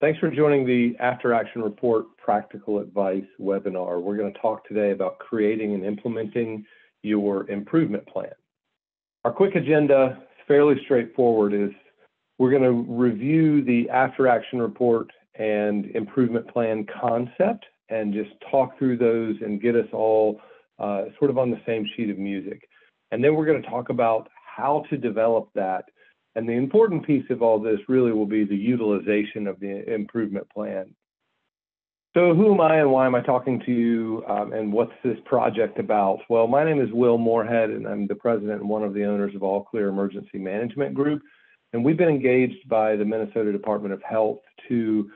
Thanks for joining the After Action Report Practical Advice webinar. We're going to talk today about creating and implementing your improvement plan. Our quick agenda fairly straightforward is we're going to review the After Action Report and improvement plan concept and just talk through those and get us all uh, sort of on the same sheet of music. And then we're going to talk about how to develop that and the important piece of all this really will be the utilization of the improvement plan. So who am I and why am I talking to you um, and what's this project about? Well, my name is Will Moorhead and I'm the president and one of the owners of All Clear Emergency Management Group. And we've been engaged by the Minnesota Department of Health to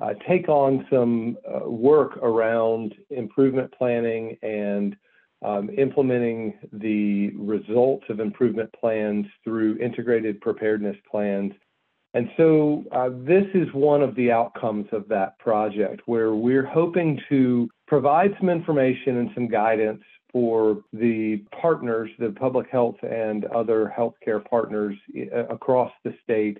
uh, take on some uh, work around improvement planning and um, implementing the results of improvement plans through integrated preparedness plans. And so uh, this is one of the outcomes of that project where we're hoping to provide some information and some guidance for the partners, the public health and other healthcare partners across the state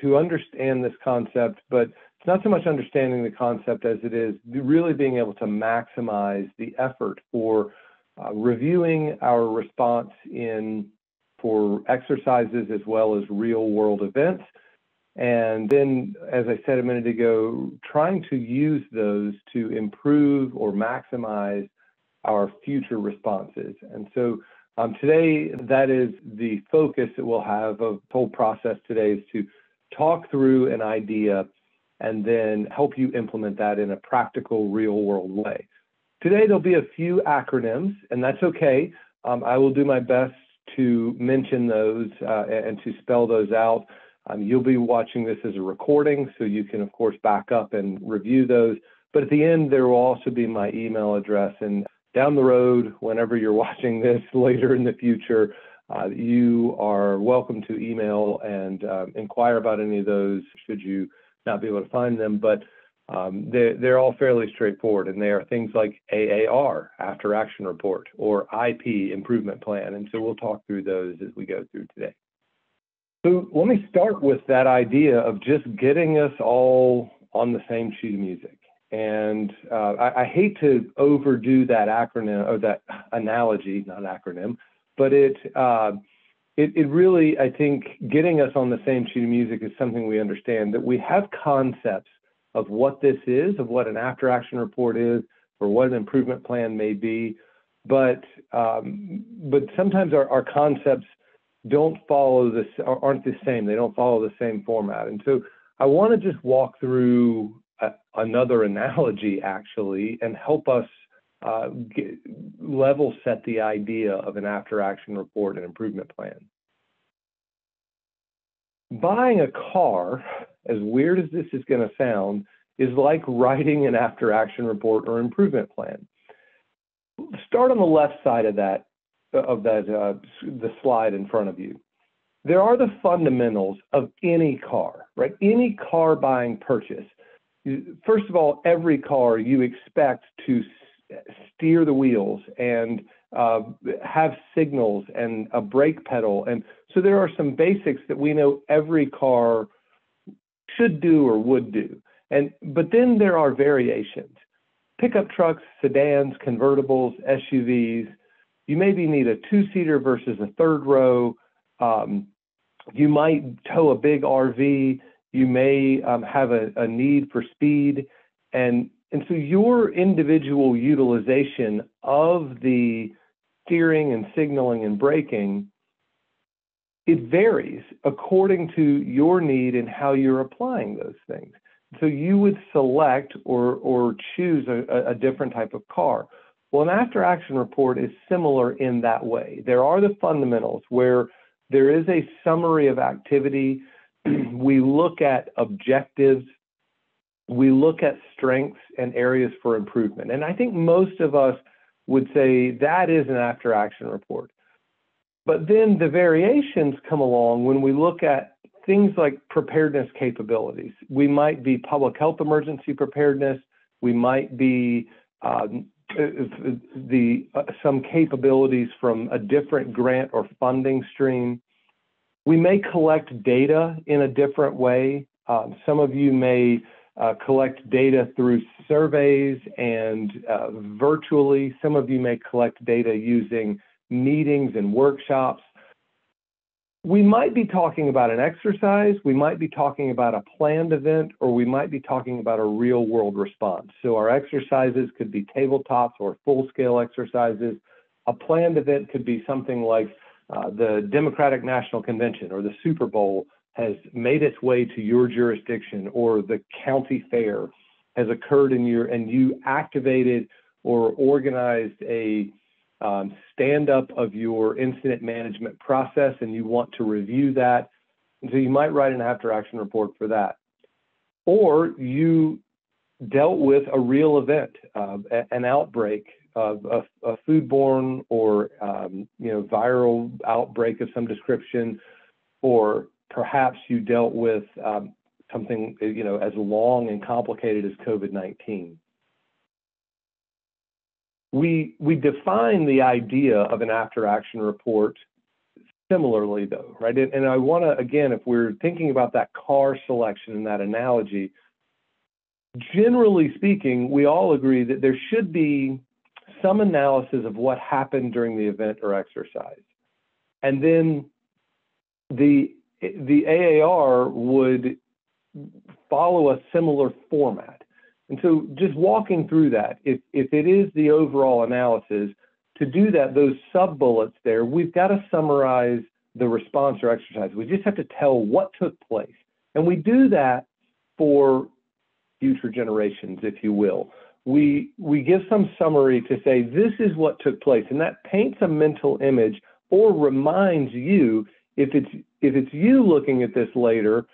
to understand this concept, but it's not so much understanding the concept as it is really being able to maximize the effort for uh, reviewing our response in for exercises as well as real world events. And then, as I said a minute ago, trying to use those to improve or maximize our future responses. And so um, today, that is the focus that we'll have of the whole process today is to talk through an idea and then help you implement that in a practical, real world way. Today, there'll be a few acronyms, and that's okay. Um, I will do my best to mention those uh, and to spell those out. Um, you'll be watching this as a recording, so you can, of course, back up and review those. But at the end, there will also be my email address. And down the road, whenever you're watching this later in the future, uh, you are welcome to email and uh, inquire about any of those should you not be able to find them. But um, they're, they're all fairly straightforward, and they are things like AAR, After Action Report, or IP, Improvement Plan. And so we'll talk through those as we go through today. So let me start with that idea of just getting us all on the same sheet of music. And uh, I, I, hate to overdo that acronym or that analogy, not acronym, but it, uh, it, it really, I think, getting us on the same sheet of music is something we understand that we have concepts of what this is, of what an after action report is, or what an improvement plan may be. But um, but sometimes our, our concepts don't follow this aren't the same. They don't follow the same format. And so I want to just walk through a, another analogy actually and help us uh, get, level set the idea of an after action report and improvement plan. Buying a car as weird as this is going to sound, is like writing an after action report or improvement plan. Start on the left side of that of that uh, the slide in front of you. There are the fundamentals of any car, right? Any car buying purchase. First of all, every car you expect to steer the wheels and uh, have signals and a brake pedal. And so there are some basics that we know every car should do or would do. And but then there are variations. Pickup trucks, sedans, convertibles, SUVs. You maybe need a two-seater versus a third row. Um, you might tow a big RV. You may um, have a, a need for speed, and and so your individual utilization of the steering and signaling and braking it varies according to your need and how you're applying those things. So you would select or, or choose a, a different type of car. Well, an after action report is similar in that way. There are the fundamentals where there is a summary of activity. we look at objectives. We look at strengths and areas for improvement. And I think most of us would say that is an after action report. But then the variations come along when we look at things like preparedness capabilities. We might be public health emergency preparedness. We might be um, the uh, some capabilities from a different grant or funding stream. We may collect data in a different way. Um, some of you may uh, collect data through surveys and uh, virtually. Some of you may collect data using meetings and workshops. We might be talking about an exercise, we might be talking about a planned event, or we might be talking about a real world response. So our exercises could be tabletops or full scale exercises. A planned event could be something like uh, the Democratic National Convention or the Super Bowl has made its way to your jurisdiction or the county fair has occurred in your and you activated or organized a um, stand up of your incident management process and you want to review that. And so you might write an after action report for that. Or you dealt with a real event, uh, an outbreak of a, a foodborne or um, you know viral outbreak of some description, or perhaps you dealt with um, something you know as long and complicated as COVID-19. We we define the idea of an after action report similarly though, right? And, and I want to again, if we're thinking about that car selection and that analogy, generally speaking, we all agree that there should be some analysis of what happened during the event or exercise. And then the the AAR would follow a similar format. And so just walking through that, if, if it is the overall analysis, to do that, those sub bullets there, we've got to summarize the response or exercise. We just have to tell what took place. And we do that for future generations, if you will. We, we give some summary to say, this is what took place. And that paints a mental image or reminds you if it's if it's you looking at this later,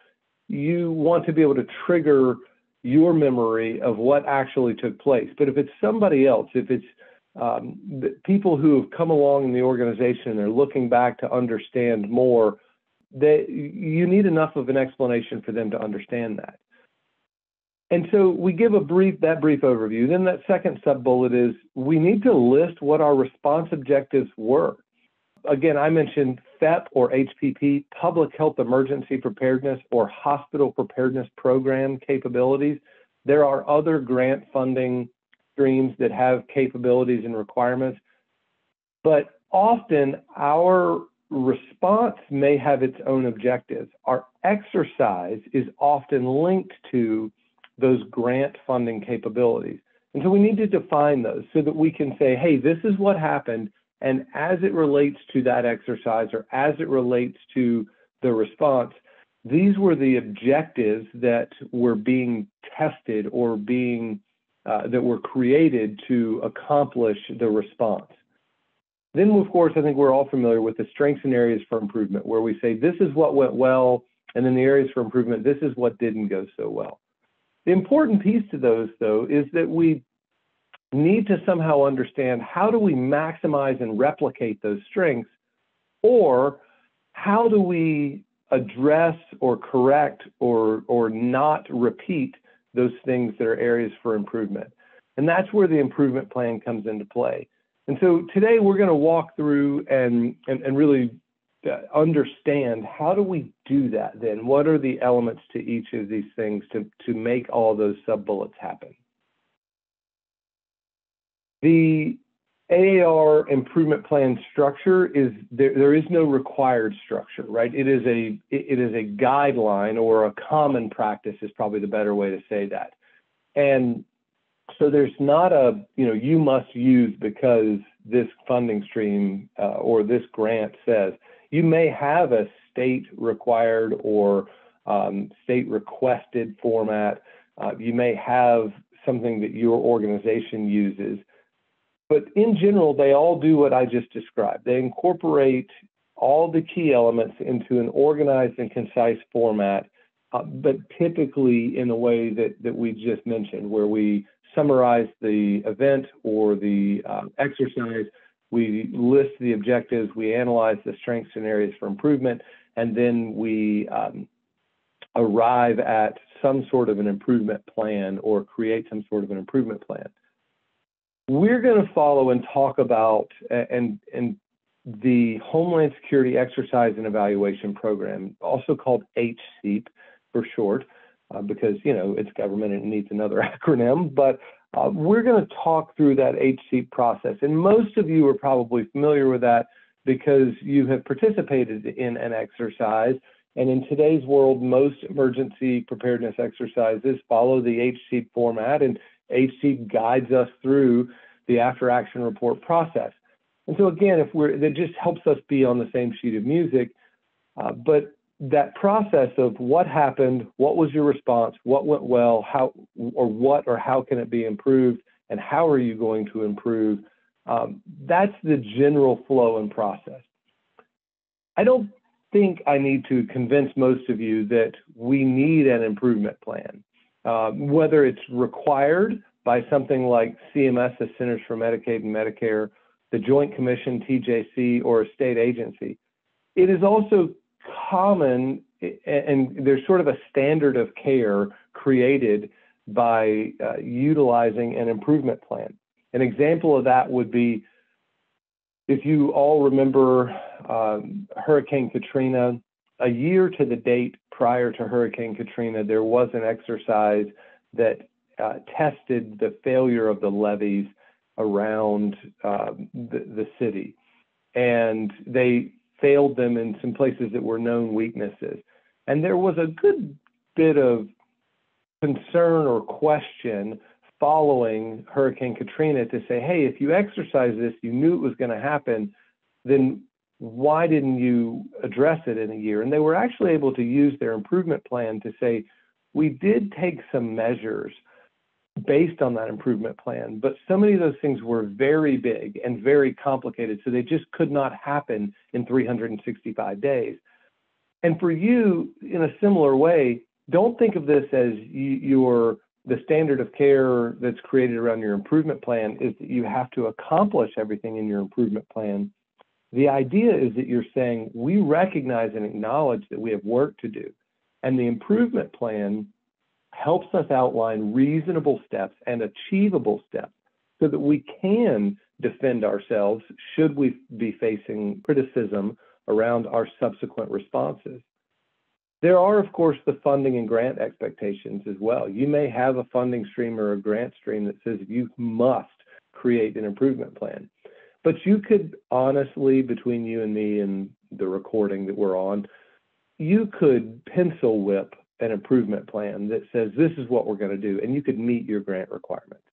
you want to be able to trigger your memory of what actually took place. But if it's somebody else, if it's um, people who have come along in the organization and they're looking back to understand more, that you need enough of an explanation for them to understand that. And so we give a brief that brief overview. Then that second sub bullet is we need to list what our response objectives were again, I mentioned PHEP or HPP, Public Health Emergency Preparedness or Hospital Preparedness Program capabilities. There are other grant funding streams that have capabilities and requirements, but often our response may have its own objectives. Our exercise is often linked to those grant funding capabilities. And so we need to define those so that we can say, hey, this is what happened and as it relates to that exercise or as it relates to the response, these were the objectives that were being tested or being uh, that were created to accomplish the response. Then, of course, I think we're all familiar with the strengths and areas for improvement, where we say this is what went well, and then the areas for improvement, this is what didn't go so well. The important piece to those, though, is that we need to somehow understand how do we maximize and replicate those strengths, or how do we address or correct or, or not repeat those things that are areas for improvement. And that's where the improvement plan comes into play. And so today we're going to walk through and, and, and really uh, understand how do we do that then? What are the elements to each of these things to, to make all those sub bullets happen? The AAR improvement plan structure is there, there is no required structure, right? It is a it is a guideline or a common practice is probably the better way to say that. And so there's not a, you know, you must use because this funding stream uh, or this grant says. You may have a state required or um, state requested format. Uh, you may have something that your organization uses. But in general, they all do what I just described. They incorporate all the key elements into an organized and concise format, uh, but typically in a way that, that we just mentioned, where we summarize the event or the uh, exercise, we list the objectives, we analyze the strengths and areas for improvement, and then we um, arrive at some sort of an improvement plan or create some sort of an improvement plan. We're going to follow and talk about and, and the Homeland Security Exercise and Evaluation Program, also called HSEEP for short. uh, because, you know, it's government and it needs another acronym. But uh, we're going to talk through that HSEEP process. And most of you are probably familiar with that because you have participated in an exercise. And in today's world, most emergency preparedness exercises follow the HSEEP format, and HSEEP guides us through the after action report process. And so again, if we're, that just helps us be on the same sheet of music. Uh, but that process of what happened, what was your response, what went well, how or what or how can it be improved, and how are you going to improve? Um, that's the general flow and process. I don't think I need to convince most of you that we need an improvement plan, um, whether it's required by something like CMS, the Centers for Medicaid and Medicare, the Joint Commission, TJC, or a state agency. It is also common, and there's sort of a standard of care created by uh, utilizing an improvement plan. An example of that would be if you all remember um, Hurricane Katrina, a year to the date prior to Hurricane Katrina, there was an exercise that uh, tested the failure of the levees around uh, the, the city. And they failed them in some places that were known weaknesses. And there was a good bit of concern or question following Hurricane Katrina to say, hey, if you exercise this, you knew it was going to happen, then why didn't you address it in a year? And they were actually able to use their improvement plan to say, we did take some measures based on that improvement plan. But so many of those things were very big and very complicated, so they just could not happen in 365 days. And for you, in a similar way, don't think of this as your the standard of care that's created around your improvement plan is that you have to accomplish everything in your improvement plan. The idea is that you're saying we recognize and acknowledge that we have work to do. And the improvement plan helps us outline reasonable steps and achievable steps so that we can defend ourselves should we be facing criticism around our subsequent responses. There are, of course, the funding and grant expectations as well. You may have a funding stream or a grant stream that says you must create an improvement plan. But you could honestly, between you and me and the recording that we're on, you could pencil whip an improvement plan that says this is what we're going to do, and you could meet your grant requirements.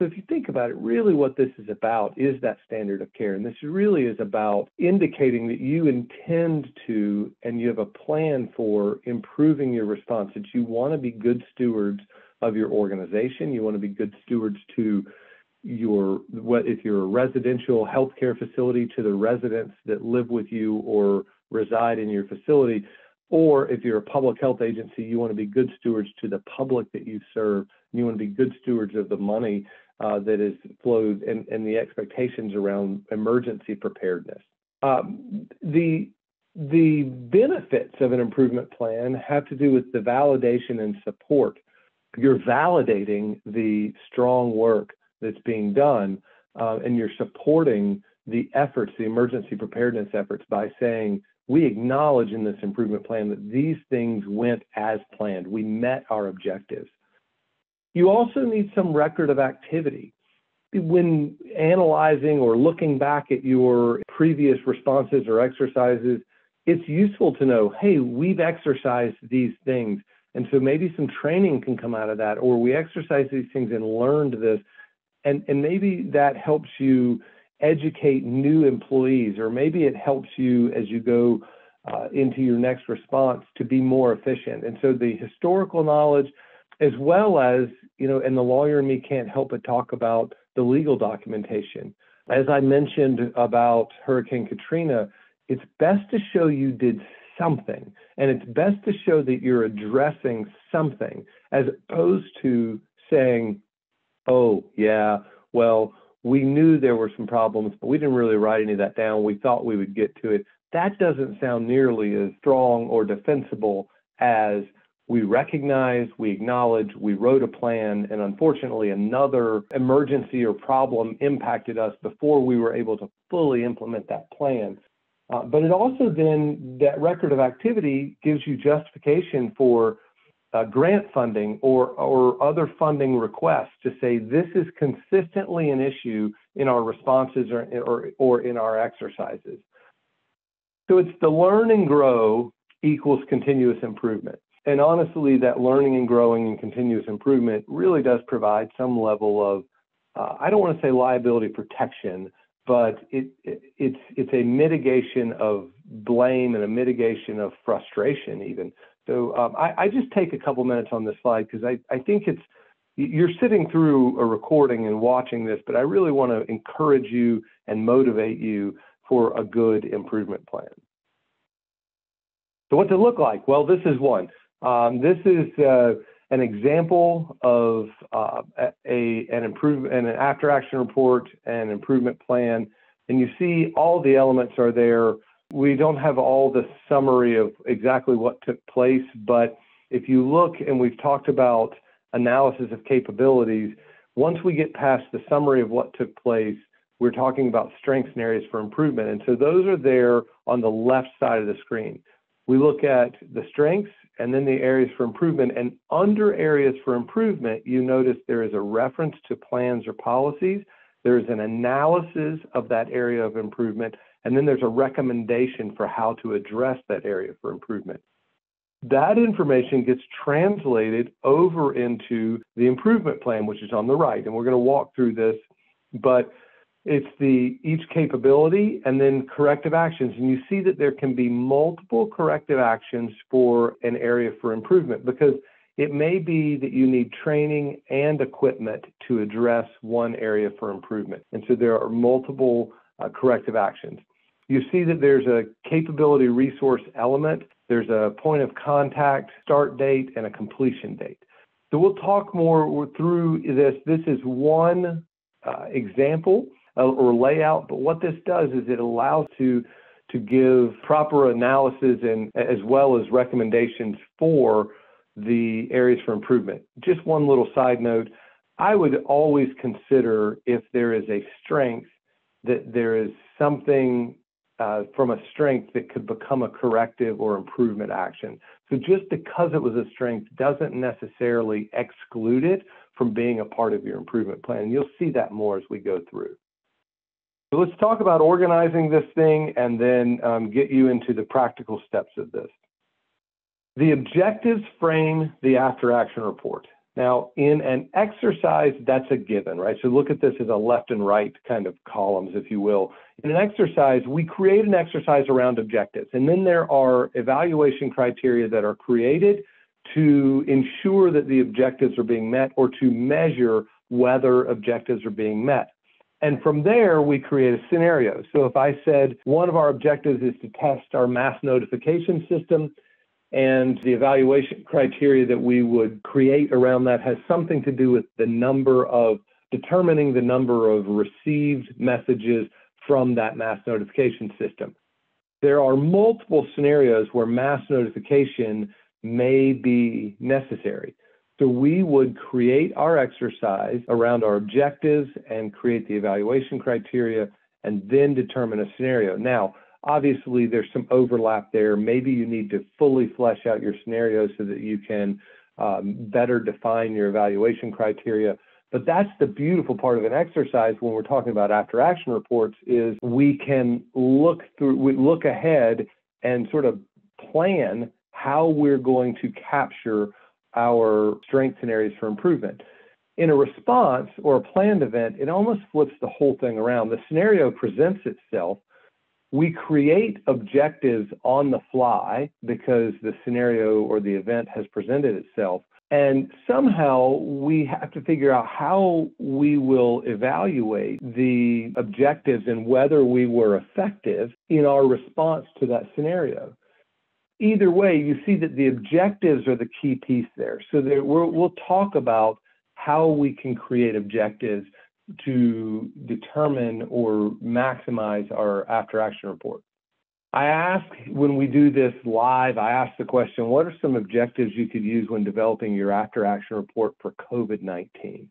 So if you think about it, really what this is about is that standard of care. And this really is about indicating that you intend to and you have a plan for improving your response, that you want to be good stewards of your organization. You want to be good stewards to your what if you're a residential healthcare facility to the residents that live with you or reside in your facility or if you're a public health agency, you want to be good stewards to the public that you serve. You want to be good stewards of the money uh, that is flowed and, and, the expectations around emergency preparedness. Um, the the benefits of an improvement plan have to do with the validation and support. You're validating the strong work that's being done, uh, and you're supporting the efforts, the emergency preparedness efforts, by saying we acknowledge in this improvement plan that these things went as planned. We met our objectives. You also need some record of activity. When analyzing or looking back at your previous responses or exercises, it's useful to know, hey, we've exercised these things. And so maybe some training can come out of that, or we exercise these things and learned this. And, and maybe that helps you educate new employees, or maybe it helps you as you go uh, into your next response to be more efficient. And so the historical knowledge, as well as, you know, and the lawyer in me can't help but talk about the legal documentation. As I mentioned about Hurricane Katrina, it's best to show you did something, and it's best to show that you're addressing something as opposed to saying, oh, yeah, well, we knew there were some problems, but we didn't really write any of that down. We thought we would get to it. That doesn't sound nearly as strong or defensible as we recognize, we acknowledge, we wrote a plan, and unfortunately, another emergency or problem impacted us before we were able to fully implement that plan. Uh, but it also then, that record of activity gives you justification for uh, grant funding or, or other funding requests to say this is consistently an issue in our responses or, or, or in our exercises. So it's the learn and grow equals continuous improvement. And honestly, that learning and growing and continuous improvement really does provide some level of, uh, I don't want to say liability protection, but it, it, it's it's a mitigation of blame and a mitigation of frustration even. So um, I, I, just take a couple minutes on this slide because I, I think it's you're sitting through a recording and watching this, but I really want to encourage you and motivate you for a good improvement plan. So what's it look like? Well, this is one. Um, this is uh, an example of uh, a, an improvement and an after action report and improvement plan. And you see all the elements are there. We don't have all the summary of exactly what took place, but if you look and we've talked about analysis of capabilities, once we get past the summary of what took place, we're talking about strengths and areas for improvement. And so those are there on the left side of the screen. We look at the strengths and then the areas for improvement. And under areas for improvement, you notice there is a reference to plans or policies. There's an analysis of that area of improvement, and then there's a recommendation for how to address that area for improvement. That information gets translated over into the improvement plan, which is on the right. And we're going to walk through this, but it's the each capability and then corrective actions. And you see that there can be multiple corrective actions for an area for improvement because it may be that you need training and equipment to address one area for improvement. And so there are multiple uh, corrective actions. You see that there's a capability resource element, there's a point of contact, start date, and a completion date. So we'll talk more through this. This is one uh, example uh, or layout. But what this does is it allows to to give proper analysis and as well as recommendations for the areas for improvement. Just one little side note, I would always consider if there is a strength that there is something uh, from a strength that could become a corrective or improvement action. So just because it was a strength doesn't necessarily exclude it from being a part of your improvement plan. You'll see that more as we go through. So let's talk about organizing this thing and then um, get you into the practical steps of this. The objectives frame the after action report. Now, in an exercise, that's a given, right? So look at this as a left and right kind of columns, if you will. In an exercise, we create an exercise around objectives, and then there are evaluation criteria that are created to ensure that the objectives are being met or to measure whether objectives are being met. And from there, we create a scenario. So if I said one of our objectives is to test our mass notification system, and the evaluation criteria that we would create around that has something to do with the number of determining the number of received messages from that mass notification system. There are multiple scenarios where mass notification may be necessary. So we would create our exercise around our objectives and create the evaluation criteria and then determine a scenario. Now, obviously there's some overlap there. Maybe you need to fully flesh out your scenario so that you can um, better define your evaluation criteria. But that's the beautiful part of an exercise when we're talking about after action reports is we can look through, we look ahead and sort of plan how we're going to capture our strengths and areas for improvement. In a response or a planned event, it almost flips the whole thing around. The scenario presents itself. We create objectives on the fly because the scenario or the event has presented itself. And somehow we have to figure out how we will evaluate the objectives and whether we were effective in our response to that scenario either way, you see that the objectives are the key piece there. So there, we will talk about how we can create objectives to determine or maximize our after action report. I ask when we do this live, I ask the question, what are some objectives you could use when developing your after action report for COVID-19?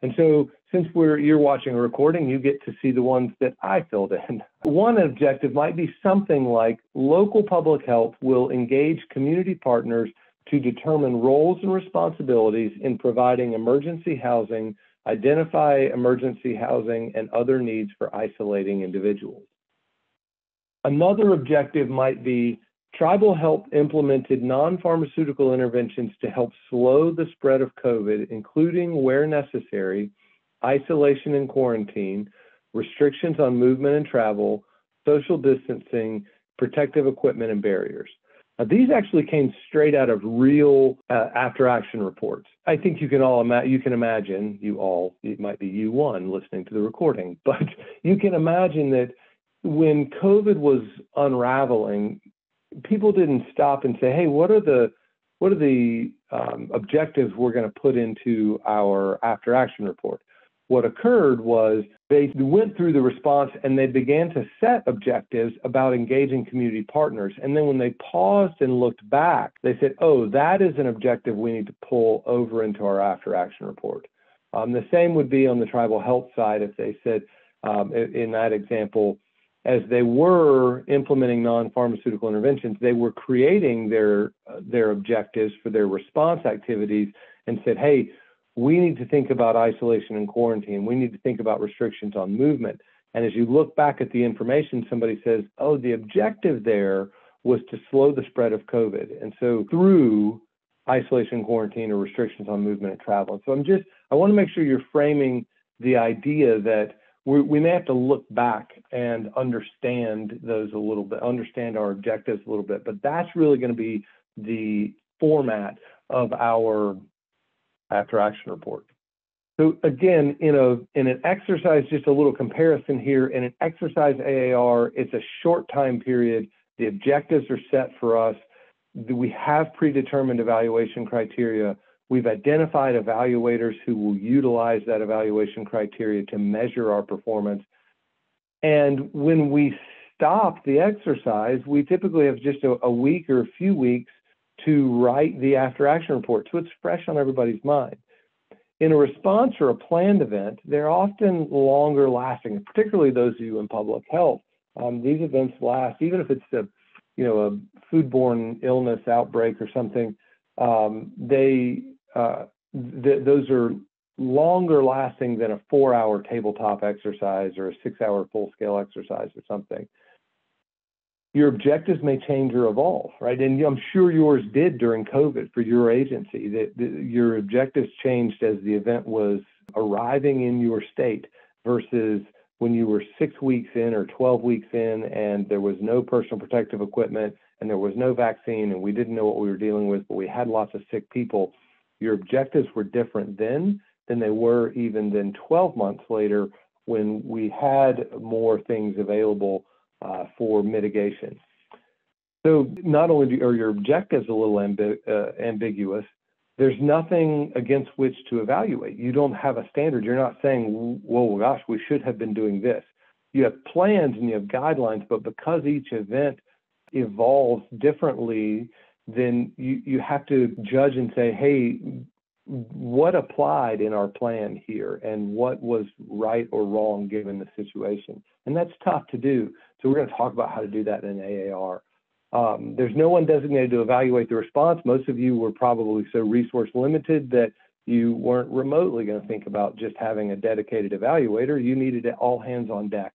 And so since we're you're watching a recording, you get to see the ones that I filled in. One objective might be something like local public health will engage community partners to determine roles and responsibilities in providing emergency housing, identify emergency housing and other needs for isolating individuals. Another objective might be Tribal Health implemented non-pharmaceutical interventions to help slow the spread of COVID, including where necessary, isolation and quarantine, restrictions on movement and travel, social distancing, protective equipment, and barriers. Now, these actually came straight out of real uh, after action reports. I think you can all ima- you can imagine you all it might be you one listening to the recording, but you can imagine that when COVID was unraveling, people didn't stop and say, "Hey, what are the what are the um, objectives we're going to put into our after action report?" What occurred was they went through the response and they began to set objectives about engaging community partners. And then when they paused and looked back, they said, "Oh, that is an objective we need to pull over into our after action report." Um, the same would be on the tribal health side if they said, um, in that example, as they were implementing non-pharmaceutical interventions, they were creating their uh, their objectives for their response activities and said, "Hey, we need to think about isolation and quarantine. We need to think about restrictions on movement." And as you look back at the information, somebody says, "Oh, the objective there was to slow the spread of COVID." And so through isolation, quarantine, or restrictions on movement and travel. And so I'm just I want to make sure you're framing the idea that we, we may have to look back and understand those a little bit, understand our objectives a little bit, but that's really going to be the format of our after action report. So again, in a in an exercise, just a little comparison here. In an exercise AAR, it's a short time period. The objectives are set for us. We have predetermined evaluation criteria. We've identified evaluators who will utilize that evaluation criteria to measure our performance. And when we stop the exercise, we typically have just a, a week or a few weeks to write the after action report. So it's fresh on everybody's mind. In a response or a planned event, they're often longer lasting, particularly those of you in public health. Um, these events last, even if it's a, you know, a foodborne illness outbreak or something, um, they th- those are longer lasting than a four hour tabletop exercise or a six hour full scale exercise or something. Your objectives may change or evolve, right? And I'm sure yours did during COVID for your agency. That your objectives changed as the event was arriving in your state versus when you were six weeks in or 12 weeks in and there was no personal protective equipment and there was no vaccine and we didn't know what we were dealing with, but we had lots of sick people your objectives were different then than they were even then 12 months later when we had more things available uh, for mitigation. So not only are your objectives a little ambi- uh, ambiguous, there's nothing against which to evaluate. You don't have a standard. You're not saying, "Whoa, gosh, we should have been doing this." You have plans and you have guidelines, but because each event evolves differently then you, you have to judge and say, hey, what applied in our plan here and what was right or wrong given the situation? And that's tough to do. So we're going to talk about how to do that in AAR. Um, there's no one designated to evaluate the response. Most of you were probably so resource limited that you weren't remotely going to think about just having a dedicated evaluator. You needed all hands on deck.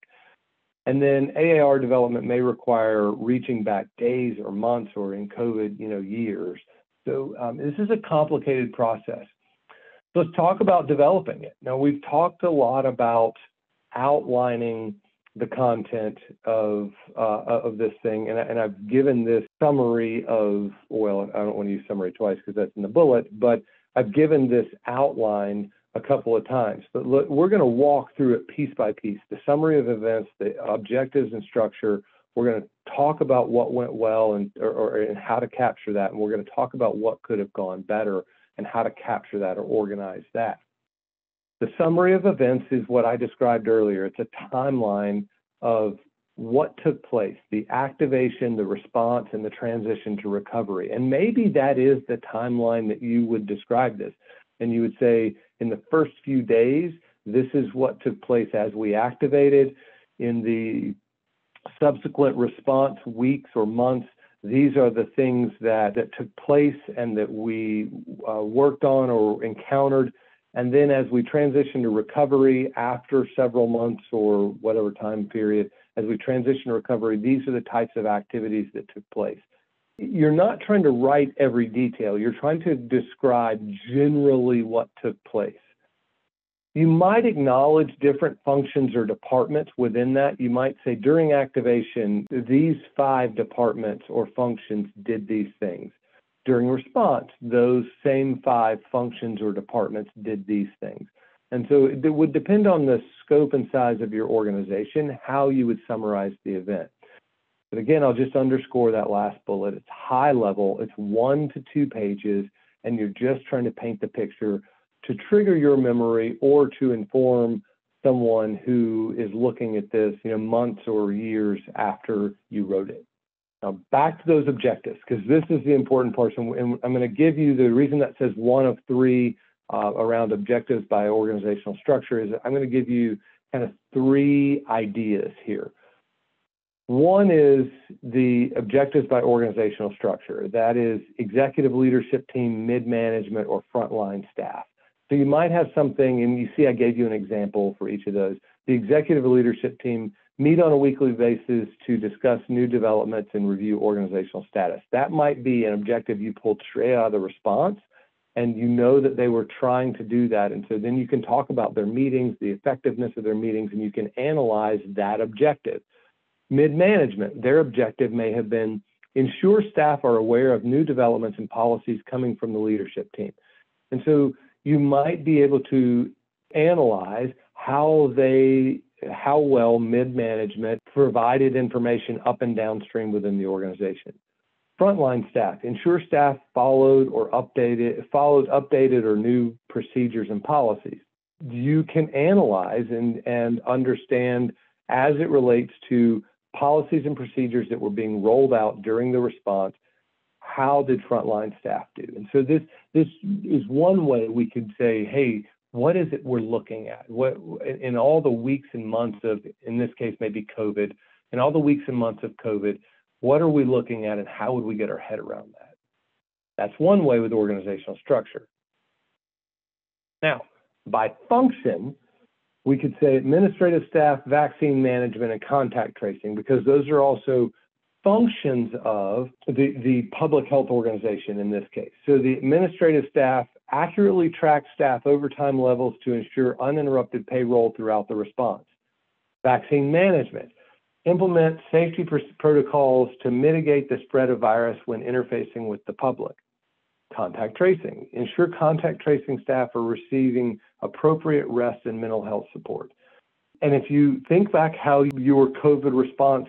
And then AAR development may require reaching back days or months or in COVID, you know, years. So um, this is a complicated process. So let's talk about developing it. Now we've talked a lot about outlining the content of uh, of this thing, and, and I've given this summary of well, I don't want to use summary twice because that's in the bullet, but I've given this outline a couple of times. But look, we're going to walk through it piece by piece the summary of events, the objectives and structure. We're going to talk about what went well and, or, or, and how to capture that. And we're going to talk about what could have gone better and how to capture that or organize that. The summary of events is what I described earlier. It's a timeline of what took place, the activation, the response, and the transition to recovery. And maybe that is the timeline that you would describe this and you would say in the first few days, this is what took place as we activated. In the subsequent response weeks or months, these are the things that, that took place and that we uh, worked on or encountered. And then as we transition to recovery after several months or whatever time period, as we transition to recovery, these are the types of activities that took place. You're not trying to write every detail. You're trying to describe generally what took place. You might acknowledge different functions or departments within that. You might say during activation, these five departments or functions did these things. During response, those same five functions or departments did these things. And so it would depend on the scope and size of your organization, how you would summarize the event. But again, I'll just underscore that last bullet. It's high level, it's one to two pages, and you're just trying to paint the picture to trigger your memory or to inform someone who is looking at this, you know, months or years after you wrote it. Now back to those objectives, because this is the important portion. And I'm going to give you the reason that says one of three uh, around objectives by organizational structure is I'm going to give you kind of three ideas here. One is the objectives by organizational structure. That is executive leadership team, mid-management, or frontline staff. So you might have something, and you see I gave you an example for each of those. The executive leadership team meet on a weekly basis to discuss new developments and review organizational status. That might be an objective you pulled straight out of the response, and you know that they were trying to do that. And so then you can talk about their meetings, the effectiveness of their meetings, and you can analyze that objective. Mid management, their objective may have been ensure staff are aware of new developments and policies coming from the leadership team. And so you might be able to analyze how they how well mid-management provided information up and downstream within the organization. Frontline staff, ensure staff followed or updated followed updated or new procedures and policies. You can analyze and, and understand as it relates to policies and procedures that were being rolled out during the response how did frontline staff do? And so this this is one way we could say, hey, what is it we're looking at? What in all the weeks and months of, in this case, maybe COVID, in all the weeks and months of COVID, what are we looking at, and how would we get our head around that? That's one way with organizational structure. Now, by function, we could say administrative staff, vaccine management, and contact tracing, because those are also functions of the, the public health organization in this case. So the administrative staff accurately track staff overtime levels to ensure uninterrupted payroll throughout the response. Vaccine management. Implement safety pr protocols to mitigate the spread of virus when interfacing with the public. Contact tracing. Ensure contact tracing staff are receiving appropriate rest and mental health support. And if you think back how your COVID response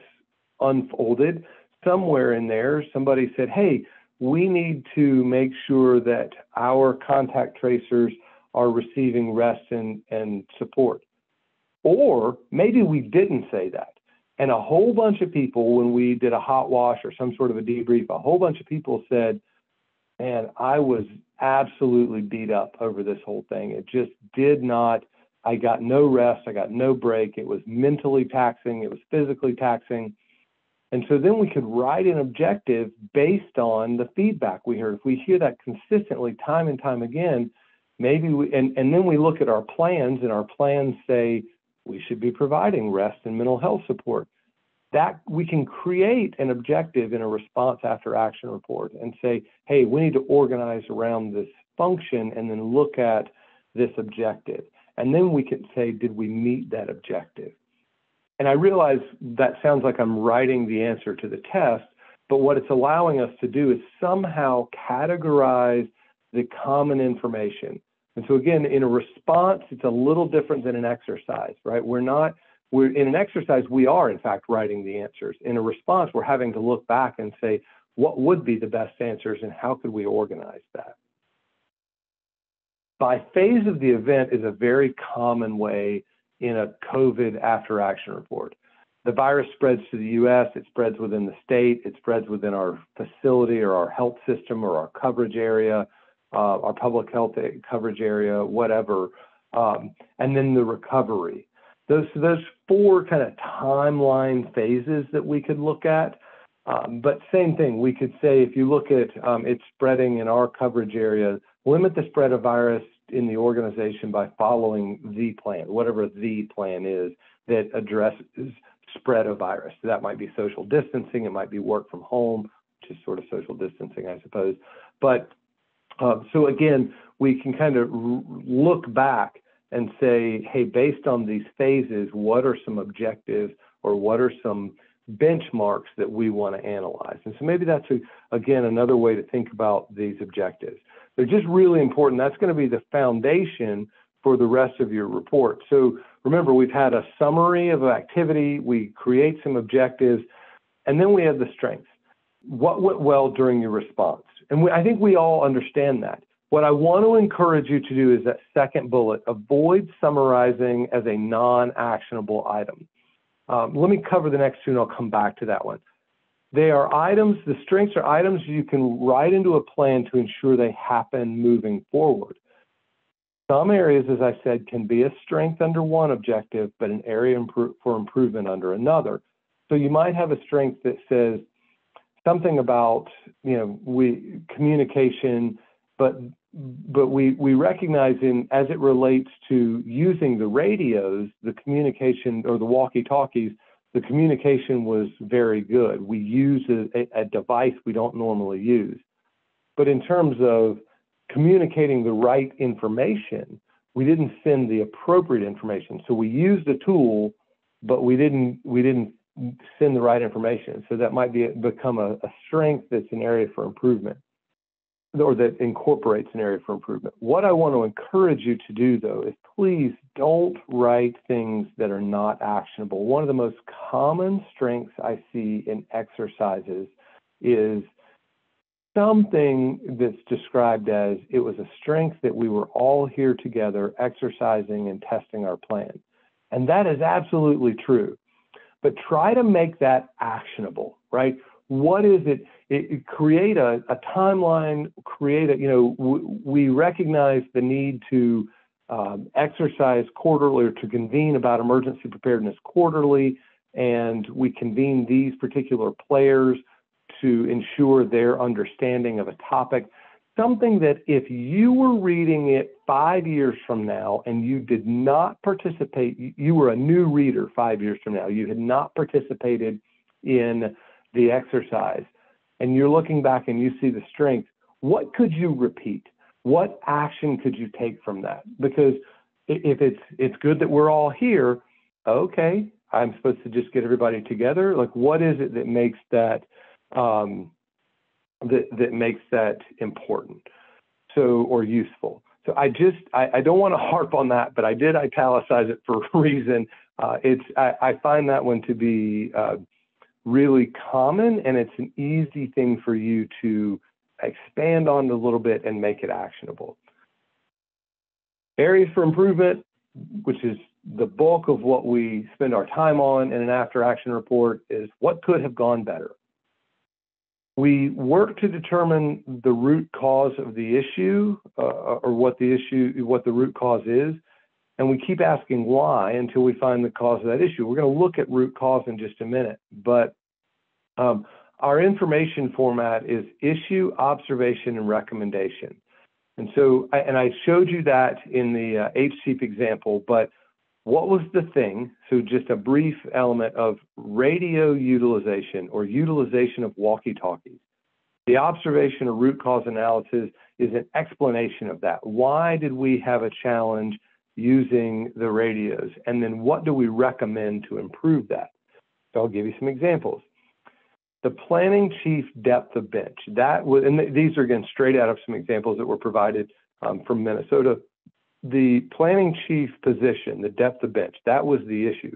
unfolded, somewhere in there, somebody said, hey, we need to make sure that our contact tracers are receiving rest and, and support. Or maybe we didn't say that. And a whole bunch of people, when we did a hot wash or some sort of a debrief, a whole bunch of people said, man, I was absolutely beat up over this whole thing. It just did not, I got no rest, I got no break. It was mentally taxing, it was physically taxing. And so then we could write an objective based on the feedback we heard. If we hear that consistently time and time again, maybe we, and, and then we look at our plans and our plans say we should be providing rest and mental health support. That we can create an objective in a response after action report and say, hey, we need to organize around this function and then look at this objective. And then we can say, did we meet that objective? And I realize that sounds like I'm writing the answer to the test, but what it's allowing us to do is somehow categorize the common information. And so again, in a response, it's a little different than an exercise, right? We're not, we're in an exercise, we are in fact writing the answers. In a response, we're having to look back and say, what would be the best answers and how could we organize that? By phase of the event is a very common way in a COVID after action report. The virus spreads to the US, it spreads within the state, it spreads within our facility or our health system or our coverage area, uh, our public health coverage area, whatever. Um, and then the recovery. Those, those four kind of timeline phases that we could look at. Um, but same thing, we could say if you look at um, its spreading in our coverage area, limit the spread of virus in the organization by following the plan, whatever the plan is that addresses spread of virus. So that might be social distancing, it might be work from home, which is sort of social distancing, I suppose. But uh, so again, we can kind of look back and say, hey, based on these phases, what are some objectives or what are some benchmarks that we want to analyze? And so maybe that's, a, again, another way to think about these objectives. They're just really important. That's going to be the foundation for the rest of your report. So remember, we've had a summary of activity, we create some objectives, and then we have the strengths. What went well during your response? And we, I think we all understand that. What I want to encourage you to do is that second bullet, avoid summarizing as a non-actionable item. Um, let me cover the next two and I'll come back to that one. They are items, the strengths are items you can write into a plan to ensure they happen moving forward. Some areas, as I said, can be a strength under one objective, but an area for improvement under another. So you might have a strength that says something about, you know, we communication, but but we we recognize in as it relates to using the radios, the communication or the walkie-talkies, the communication was very good. We use a, a device we don't normally use. But in terms of communicating the right information, we didn't send the appropriate information. So we used the tool, but we didn't we didn't send the right information. So that might be become a, a strength that's an area for improvement or that incorporates an area for improvement. What I want to encourage you to do though is please don't write things that are not actionable. One of the most common strengths I see in exercises is something that's described as it was a strength that we were all here together exercising and testing our plan. And that is absolutely true. But try to make that actionable, right? What is it? It create a, a, timeline, create a, you know, we recognize the need to um, exercise quarterly or to convene about emergency preparedness quarterly, and we convene these particular players to ensure their understanding of a topic. Something that if you were reading it five years from now and you did not participate, you were a new reader five years from now, you had not participated in the exercise, and you're looking back and you see the strength, what could you repeat? What action could you take from that? Because if it's it's good that we're all here, okay, I'm supposed to just get everybody together. Like, what is it that makes that um, that that makes that important? So or useful. So I just I, I don't want to harp on that, but I did italicize it for a reason. Uh, it's I, I, find that one to be uh, really common, and it's an easy thing for you to expand on a little bit and make it actionable. Areas for improvement, which is the bulk of what we spend our time on in an after action report, is what could have gone better. We work to determine the root cause of the issue uh, or what the issue, what the root cause is, and we keep asking why until we find the cause of that issue. We're going to look at root cause in just a minute, but um, our information format is issue, observation, and recommendation. And so, and I showed you that in the uh, HSEEP example, but what was the thing? So just a brief element of radio utilization or utilization of walkie-talkies. The observation or root cause analysis is an explanation of that. Why did we have a challenge using the radios? And then what do we recommend to improve that? So I'll give you some examples. The planning chief depth of bench, that was, and these are again straight out of some examples that were provided um, from Minnesota the planning chief position, the depth of bench, that was the issue.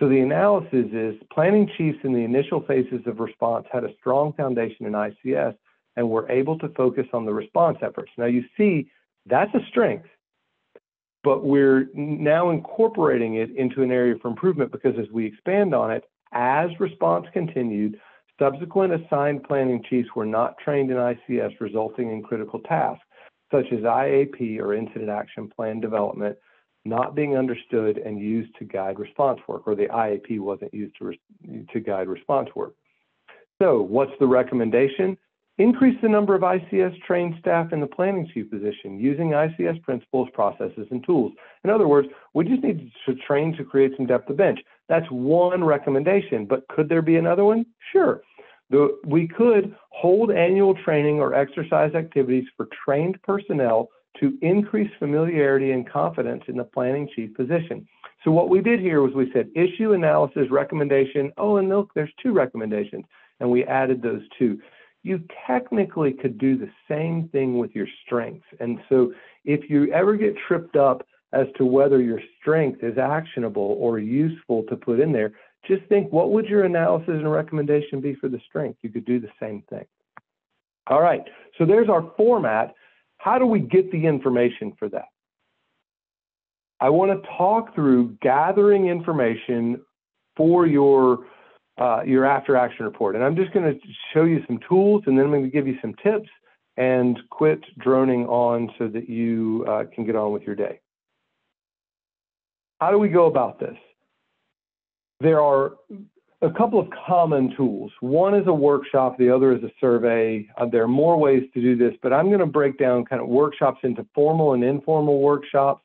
So the analysis is planning chiefs in the initial phases of response had a strong foundation in ICS and were able to focus on the response efforts. Now you see that's a strength, but we're now incorporating it into an area for improvement because as we expand on it, as response continued, subsequent assigned planning chiefs were not trained in ICS, resulting in critical tasks such as IAP or Incident Action Plan development not being understood and used to guide response work, or the IAP wasn't used to, to guide response work. So what's the recommendation? Increase the number of ICS trained staff in the planning chief position using ICS principles, processes, and tools. In other words, we just need to train to create some depth of bench. That's one recommendation, but could there be another one? Sure. The, we could hold annual training or exercise activities for trained personnel to increase familiarity and confidence in the planning chief position. So what we did here was we said issue analysis recommendation. Oh, and look, there's two recommendations, and we added those two. You technically could do the same thing with your strengths. And so if you ever get tripped up as to whether your strength is actionable or useful to put in there, just think what would your analysis and recommendation be for the strength? You could do the same thing. All right, so there's our format. How do we get the information for that? I want to talk through gathering information for your uh, your after action report. And I'm just going to show you some tools and then I'm going to give you some tips and quit droning on so that you uh, can get on with your day. How do we go about this? There are a couple of common tools. One is a workshop, the other is a survey. Uh, there are more ways to do this, but I'm going to break down kind of workshops into formal and informal workshops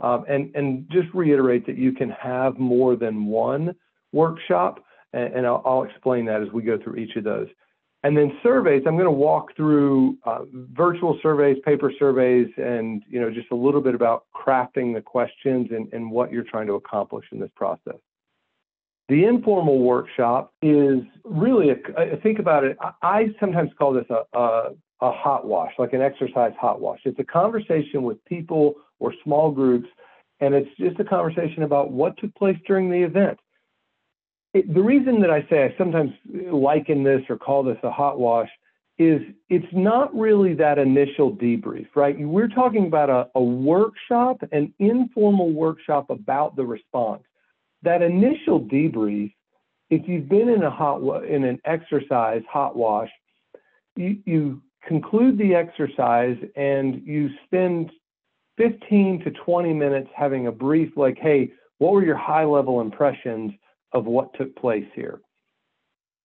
um, and, and just reiterate that you can have more than one workshop, and, and I'll, I'll, explain that as we go through each of those. And then surveys, I'm going to walk through uh, virtual surveys, paper surveys, and you know just a little bit about crafting the questions and, and what you're trying to accomplish in this process. The informal workshop is really, a, think about it, I sometimes call this a, a, a hot wash, like an exercise hot wash. It's a conversation with people or small groups, and it's just a conversation about what took place during the event. The reason that I say I sometimes liken this or call this a hot wash is it's not really that initial debrief, right? We're talking about a, a workshop, an informal workshop about the response that initial debrief, if you've been in a hot in an exercise hot wash, you, you conclude the exercise and you spend 15 to 20 minutes having a brief like, hey, what were your high level impressions of what took place here?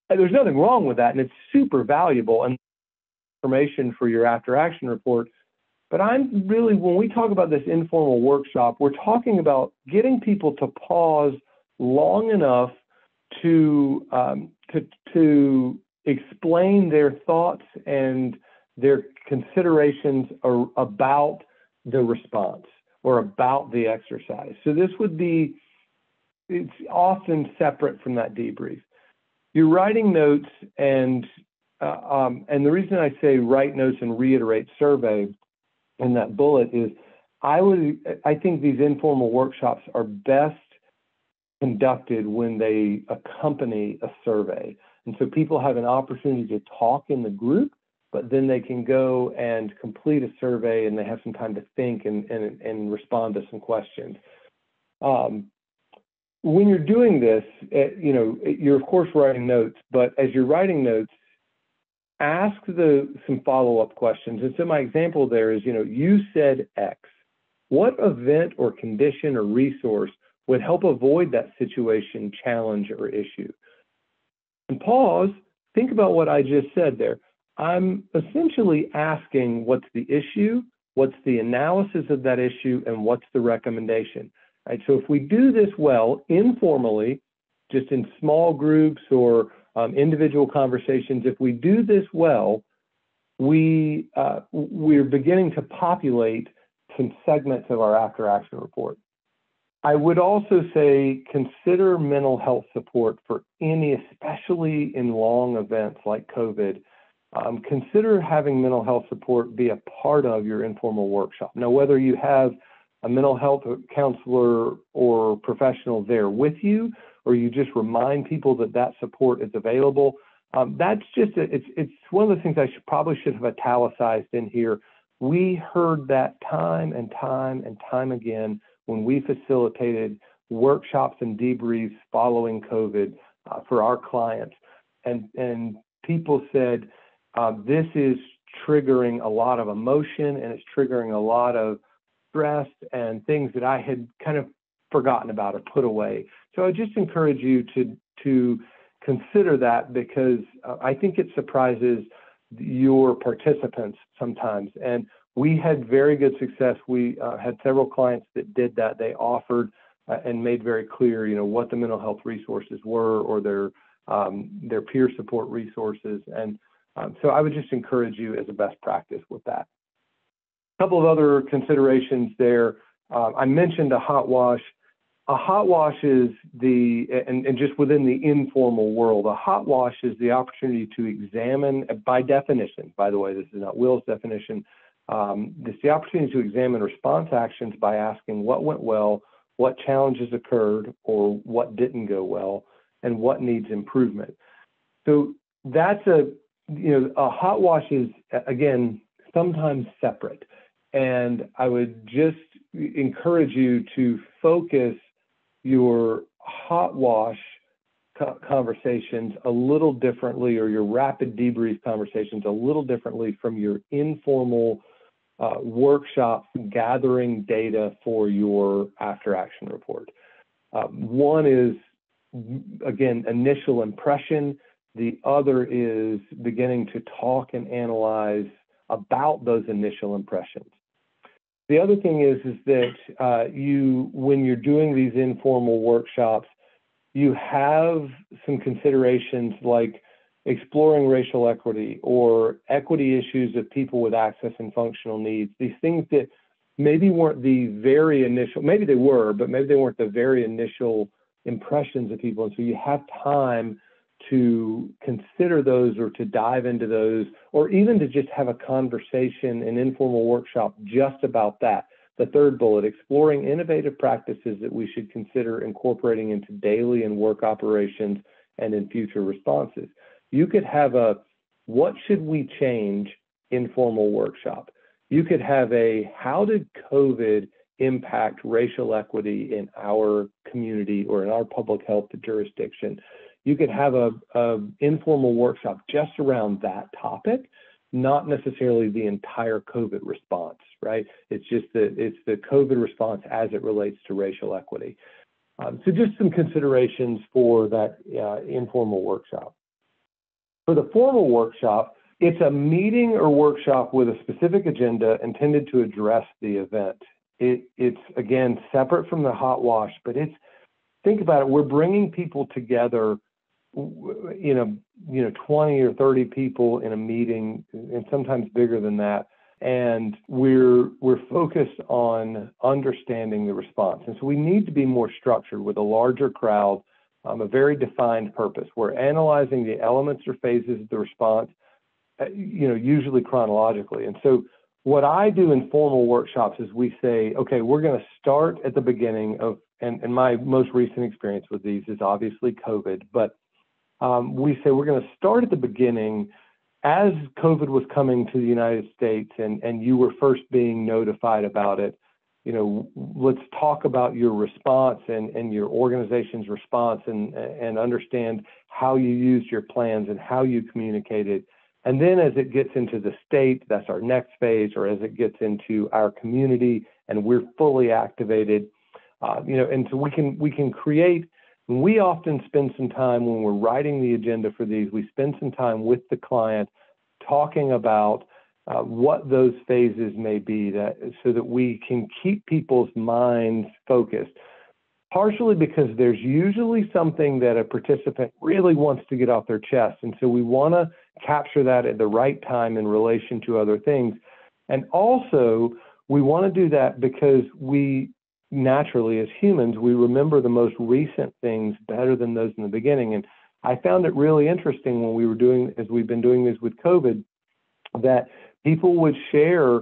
And there's nothing wrong with that, and it's super valuable and information for your after action report. But I'm really, when we talk about this informal workshop, we're talking about getting people to pause long enough to um, to to explain their thoughts and their considerations about the response or about the exercise. So this would be it's often separate from that debrief. You're writing notes and uh, um, and the reason I say write notes and reiterate survey in that bullet is I would I think these informal workshops are best conducted when they accompany a survey. And so people have an opportunity to talk in the group, but then they can go and complete a survey and they have some time to think and, and, and respond to some questions. Um, when you're doing this, eh, you know, you're of course writing notes, but as you're writing notes, ask the some follow-up questions. And so my example there is, you know, you said X. What event or condition or resource would help avoid that situation, challenge, or issue? And pause, think about what I just said there. I'm essentially asking what's the issue, what's the analysis of that issue, and what's the recommendation. So if we do this well, informally, just in small groups or um, individual conversations, if we do this well, we uh, we're beginning to populate some segments of our after action report. I would also say consider mental health support for any, especially in long events like COVID. Um, consider having mental health support be a part of your informal workshop. Now, whether you have a mental health counselor or professional there with you, or you just remind people that that support is available, um, that's just a, it's it's one of the things I should probably should have italicized in here. We heard that time and time and time again when we facilitated workshops and debriefs following COVID uh, for our clients, and and people said uh, this is triggering a lot of emotion and it's triggering a lot of and things that I had kind of forgotten about or put away. So I just encourage you to to consider that because uh, I think it surprises your participants sometimes. And we had very good success. We uh, had several clients that did that. They offered uh, and made very clear, you know, what the mental health resources were or their um, their peer support resources. And um, so I would just encourage you as a best practice with that. Couple of other considerations there. Uh, I mentioned a hot wash. A hot wash is the, and, and just within the informal world, a hot wash is the opportunity to examine, by definition, by the way, this is not Will's definition, um, it's the opportunity to examine response actions by asking what went well, what challenges occurred, or what didn't go well, and what needs improvement. So that's a, you know, a hot wash is, again, sometimes separate. And I would just encourage you to focus your hot wash conversations a little differently or your rapid debrief conversations a little differently from your informal uh, gathering data for your after action report. Uh, one is, again, initial impression. The other is beginning to talk and analyze about those initial impressions. The other thing is, is that uh, you, when you're doing these informal workshops, you have some considerations like exploring racial equity or equity issues of people with access and functional needs, these things that maybe weren't the very initial, maybe they were, but maybe they weren't the very initial impressions of people. And so you have time to consider those or to dive into those, or even to just have a conversation, an informal workshop just about that. The third bullet, exploring innovative practices that we should consider incorporating into daily and work operations and in future responses. You could have a what should we change informal workshop. You could have a how did COVID impact racial equity in our community or in our public health jurisdiction? You could have a, a informal workshop just around that topic, not necessarily the entire COVID response, right? It's just the it's the COVID response as it relates to racial equity. Um, so just some considerations for that uh, informal workshop. For the formal workshop, it's a meeting or workshop with a specific agenda intended to address the event. It, it's again separate from the hot wash, but it's think about it. We're bringing people together, you know, you know, 20 or 30 people in a meeting, and sometimes bigger than that. And we're we're focused on understanding the response, and so we need to be more structured with a larger crowd um, a very defined purpose. We're analyzing the elements or phases of the response, uh, you know, usually chronologically. And so what I do in formal workshops is we say, okay, we're going to start at the beginning of, and, and my most recent experience with these is obviously COVID, but um, we say we're going to start at the beginning as COVID was coming to the United States and, and you were first being notified about it you know, let's talk about your response and, and your organization's response and, and understand how you used your plans and how you communicated. And then as it gets into the state, that's our next phase, or as it gets into our community and we're fully activated, uh, you know, and so we can we can create. We often spend some time when we're writing the agenda for these. We spend some time with the client talking about uh, what those phases may be that so that we can keep people's minds focused partially because there's usually something that a participant really wants to get off their chest and so we want to capture that at the right time in relation to other things and also we want to do that because we naturally as humans we remember the most recent things better than those in the beginning and i found it really interesting when we were doing as we've been doing this with covid that people would share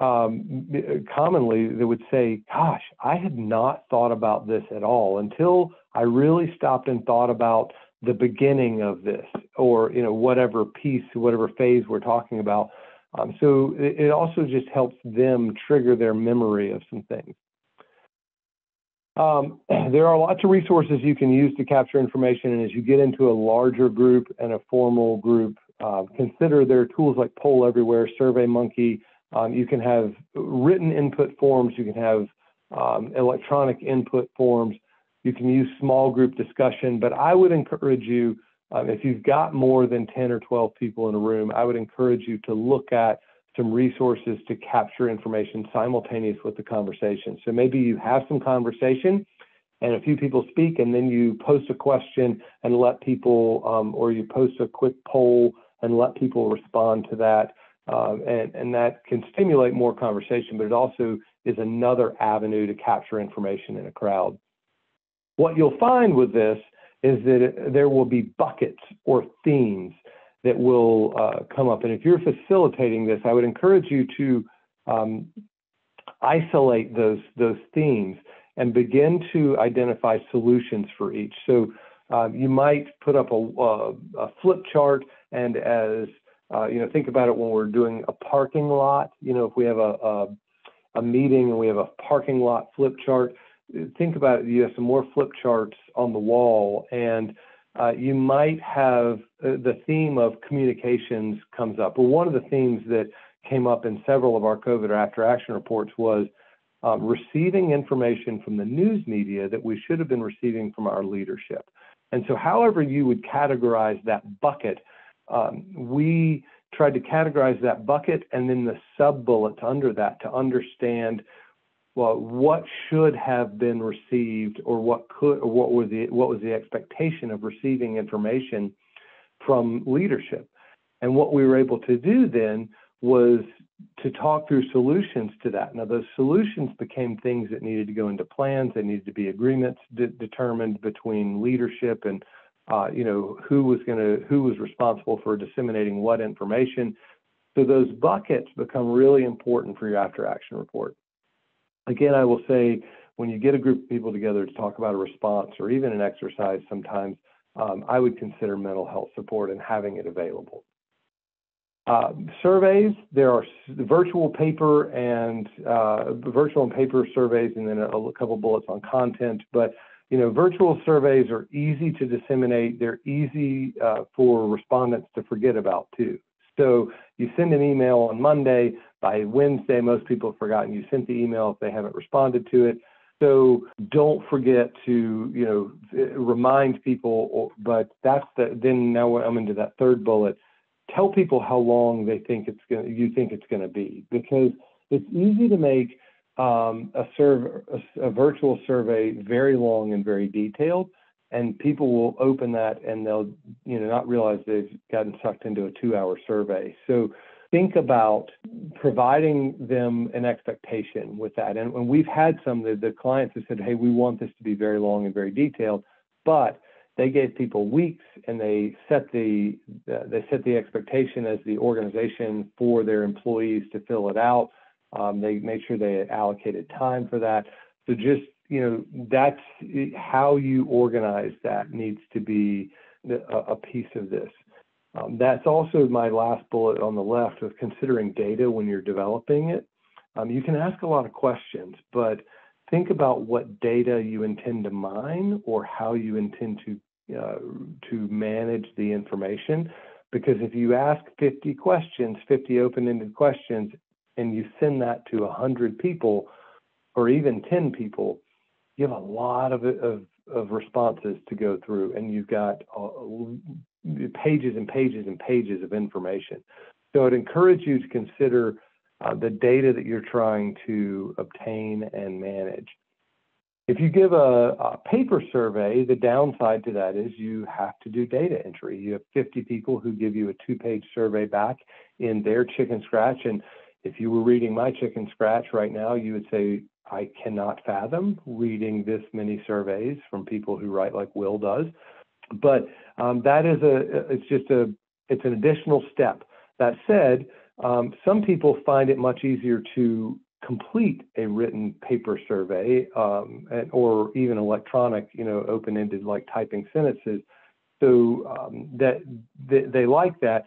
um, commonly they would say, "Gosh, I had not thought about this at all until I really stopped and thought about the beginning of this, or you know whatever piece, whatever phase we're talking about." Um, so it, it also just helps them trigger their memory of some things. Um, there are lots of resources you can use to capture information, and as you get into a larger group and a formal group, uh, consider there are tools like Poll Everywhere, SurveyMonkey. Um, you can have written input forms. You can have um, electronic input forms. You can use small group discussion. But I would encourage you Um, if you've got more than 10 or 12 people in a room, I would encourage you to look at some resources to capture information simultaneous with the conversation. So maybe you have some conversation and a few people speak, and then you post a question and let people, um, or you post a quick poll and let people respond to that. Um, and, and that can stimulate more conversation, but it also is another avenue to capture information in a crowd. What you'll find with this is that there will be buckets or themes that will uh, come up. And if you're facilitating this, I would encourage you to um, isolate those, those themes and begin to identify solutions for each. So uh, you might put up a, a, a flip chart and as uh, you know, think about it when we're doing a parking lot. You know, if we have a, a, a meeting and we have a parking lot flip chart, think about it. You have some more flip charts on the wall, and uh, you might have uh, the theme of communications comes up. Well, one of the themes that came up in several of our COVID or after action reports was um, receiving information from the news media that we should have been receiving from our leadership. And so, however you would categorize that bucket, um, we tried to categorize that bucket and then the sub bullets under that to understand well what should have been received or what could or what was the what was the expectation of receiving information from leadership and what we were able to do then was to talk through solutions to that. Now, those solutions became things that needed to go into plans. They needed to be agreements de- determined between leadership and uh, you know, who was going to, who was responsible for disseminating what information. So those buckets become really important for your after action report. Again, I will say when you get a group of people together to talk about a response or even an exercise, sometimes um, I would consider mental health support and having it available. Uh, surveys, there are virtual paper and uh, virtual and paper surveys, and then a, a couple bullets on content. But you know, virtual surveys are easy to disseminate. They're easy uh, for respondents to forget about too. So you send an email on Monday. By Wednesday, most people have forgotten you sent the email if they haven't responded to it. So don't forget to, you know, remind people. But that's the. Then now I'm into that third bullet. Tell people how long they think it's going. You think it's going to be because it's easy to make um, a, serve, a, a, virtual survey very long and very detailed, and people will open that and they'll you know not realize they've gotten sucked into a two-hour survey. So think about providing them an expectation with that. And, we've had some the, the clients who said, "Hey, we want this to be very long and very detailed," but they gave people weeks and they set the they set the expectation as the organization for their employees to fill it out um, they made sure they allocated time for that. So just you know, that's how you organize that needs to be a, a piece of this. Um, that's also my last bullet on the left of considering data when you're developing it. Um, you can ask a lot of questions, but think about what data you intend to mine or how you intend to uh, to manage the information. Because if you ask 50 questions, 50 open-ended questions, and you send that to 100 people or even 10 people, you have a lot of, of, of responses to go through, and you've got pages and pages and pages of information. So I'd encourage you to consider uh, the data that you're trying to obtain and manage. If you give a, a, paper survey, the downside to that is you have to do data entry. You have 50 people who give you a two page survey back in their chicken scratch, and if you were reading my chicken scratch right now, you would say, I cannot fathom reading this many surveys from people who write like Will does. But um, that is a, it's just a, it's an additional step. That said, um, some people find it much easier to complete a written paper survey um, and, or even electronic, you know, open-ended like typing sentences. So um, that they, they like that.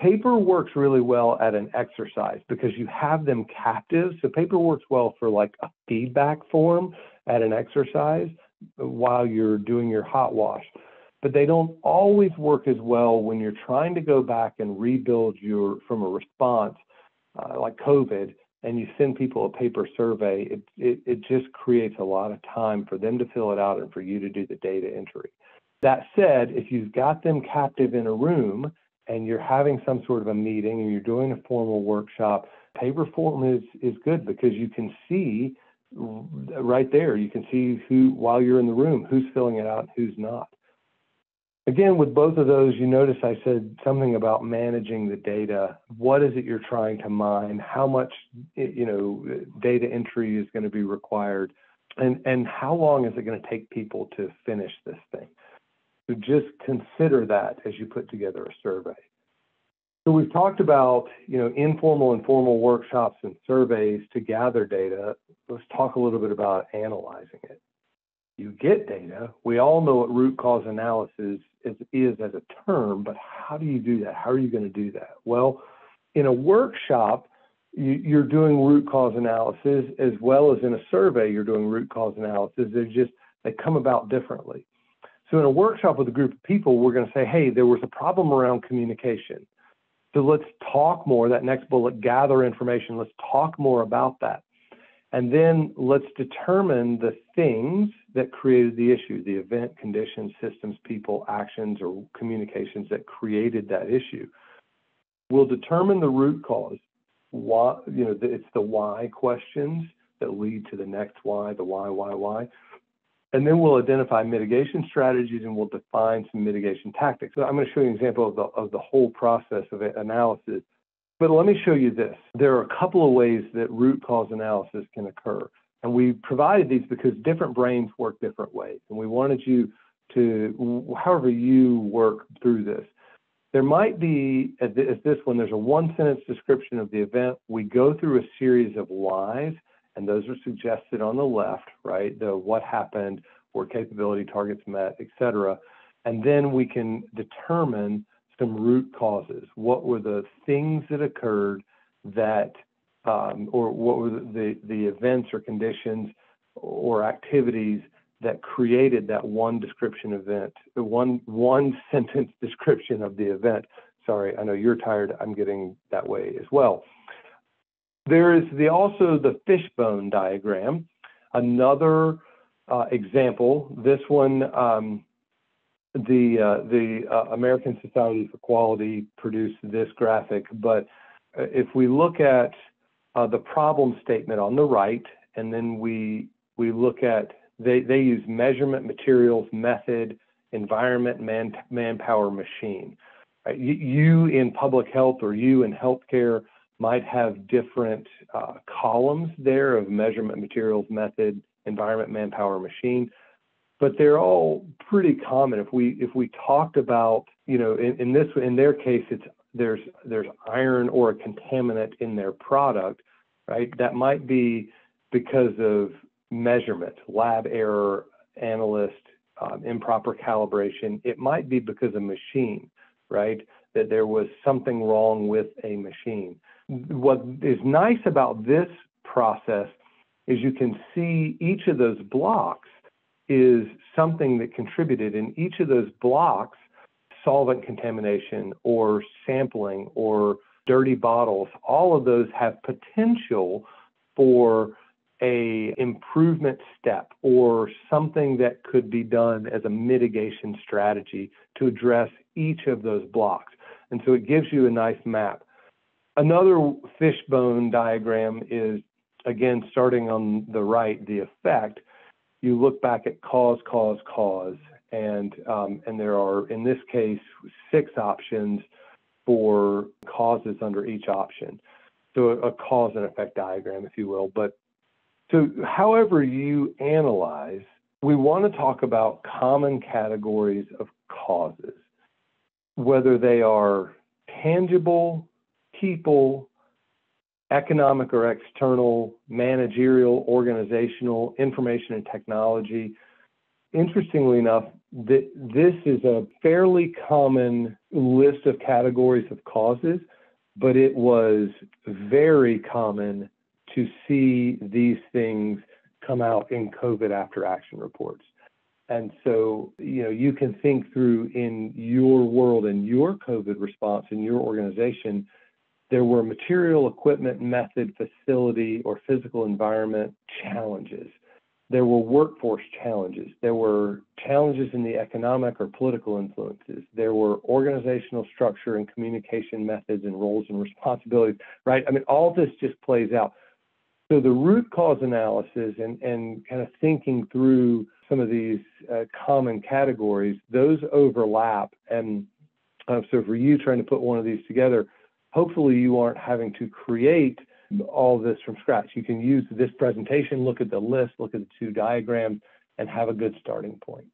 Paper works really well at an exercise because you have them captive. So paper works well for like a feedback form at an exercise while you're doing your hot wash. But they don't always work as well when you're trying to go back and rebuild your from a response uh, like COVID and you send people a paper survey, it, it, it just creates a lot of time for them to fill it out and for you to do the data entry. That said, if you've got them captive in a room and you're having some sort of a meeting and you're doing a formal workshop, paper form is, is good because you can see right there, you can see who, while you're in the room, who's filling it out and who's not. Again, with both of those, you notice I said something about managing the data. What is it you're trying to mine? How much, you know, data entry is going to be required? And, and how long is it going to take people to finish this thing? So just consider that as you put together a survey. So we've talked about, you know, informal and formal workshops and surveys to gather data. Let's talk a little bit about analyzing it. You get data. We all know what root cause analysis is, is as a term, but how do you do that? How are you going to do that? Well, in a workshop, you, are doing root cause analysis as well as in a survey, you're doing root cause analysis. They're just, they come about differently. So in a workshop with a group of people, we're going to say, hey, there was a problem around communication. So let's talk more. That next bullet, gather information. Let's talk more about that. And then let's determine the things that created the issue, the event, conditions, systems, people, actions, or communications that created that issue. We'll determine the root cause. Why, you know, it's the why questions that lead to the next why, the why, why, why. And then we'll identify mitigation strategies and we'll define some mitigation tactics. So I'm going to show you an example of the, of the whole process of analysis. But let me show you this. There are a couple of ways that root cause analysis can occur. And we provided these because different brains work different ways. And we wanted you to, however you work through this. There might be, as this one, there's a one sentence description of the event. We go through a series of whys and those are suggested on the left, right? The what happened, were capability targets met, et cetera. And then we can determine some root causes. What were the things that occurred that, um, or what were the, the events or conditions or activities that created that one description event, the one one sentence description of the event. Sorry, I know you're tired. I'm getting that way as well. There is the, also the fishbone diagram, another uh, example. This one, um, the, uh, the uh, American Society for Quality produced this graphic, but uh, if we look at uh, the problem statement on the right, and then we, we look at, they, they use measurement, materials, method, environment, man, manpower, machine. Right? You, you in public health or you in healthcare might have different uh, columns there of measurement materials, method, environment, manpower, machine, but they're all pretty common. If we if we talked about, you know, in, in this in their case, it's there's there's iron or a contaminant in their product, right? That might be because of measurement, lab error, analyst, um, improper calibration. It might be because of machine, right? That there was something wrong with a machine what is nice about this process is you can see each of those blocks is something that contributed and each of those blocks solvent contamination or sampling or dirty bottles all of those have potential for a improvement step or something that could be done as a mitigation strategy to address each of those blocks. And so it gives you a nice map. Another fishbone diagram is, again, starting on the right, the effect. You look back at cause, cause, cause, and, um, and there are, in this case, six options for causes under each option. So a cause and effect diagram, if you will. But so however you analyze, we want to talk about common categories of causes, whether they are tangible, people, economic or external, managerial, organizational, information and technology. Interestingly enough, th- this is a fairly common list of categories of causes, but it was very common to see these things come out in COVID after action reports. And so, you know, you can think through in your world and your COVID response in your organization there were material, equipment, method, facility, or physical environment challenges. There were workforce challenges. There were challenges in the economic or political influences. There were organizational structure and communication methods and roles and responsibilities, right? I mean, all this just plays out. So the root cause analysis and, and kind of thinking through some of these uh, common categories, those overlap. And uh, so for you trying to put one of these together, hopefully you aren't having to create all this from scratch. You can use this presentation, look at the list, look at the two diagrams, and have a good starting point.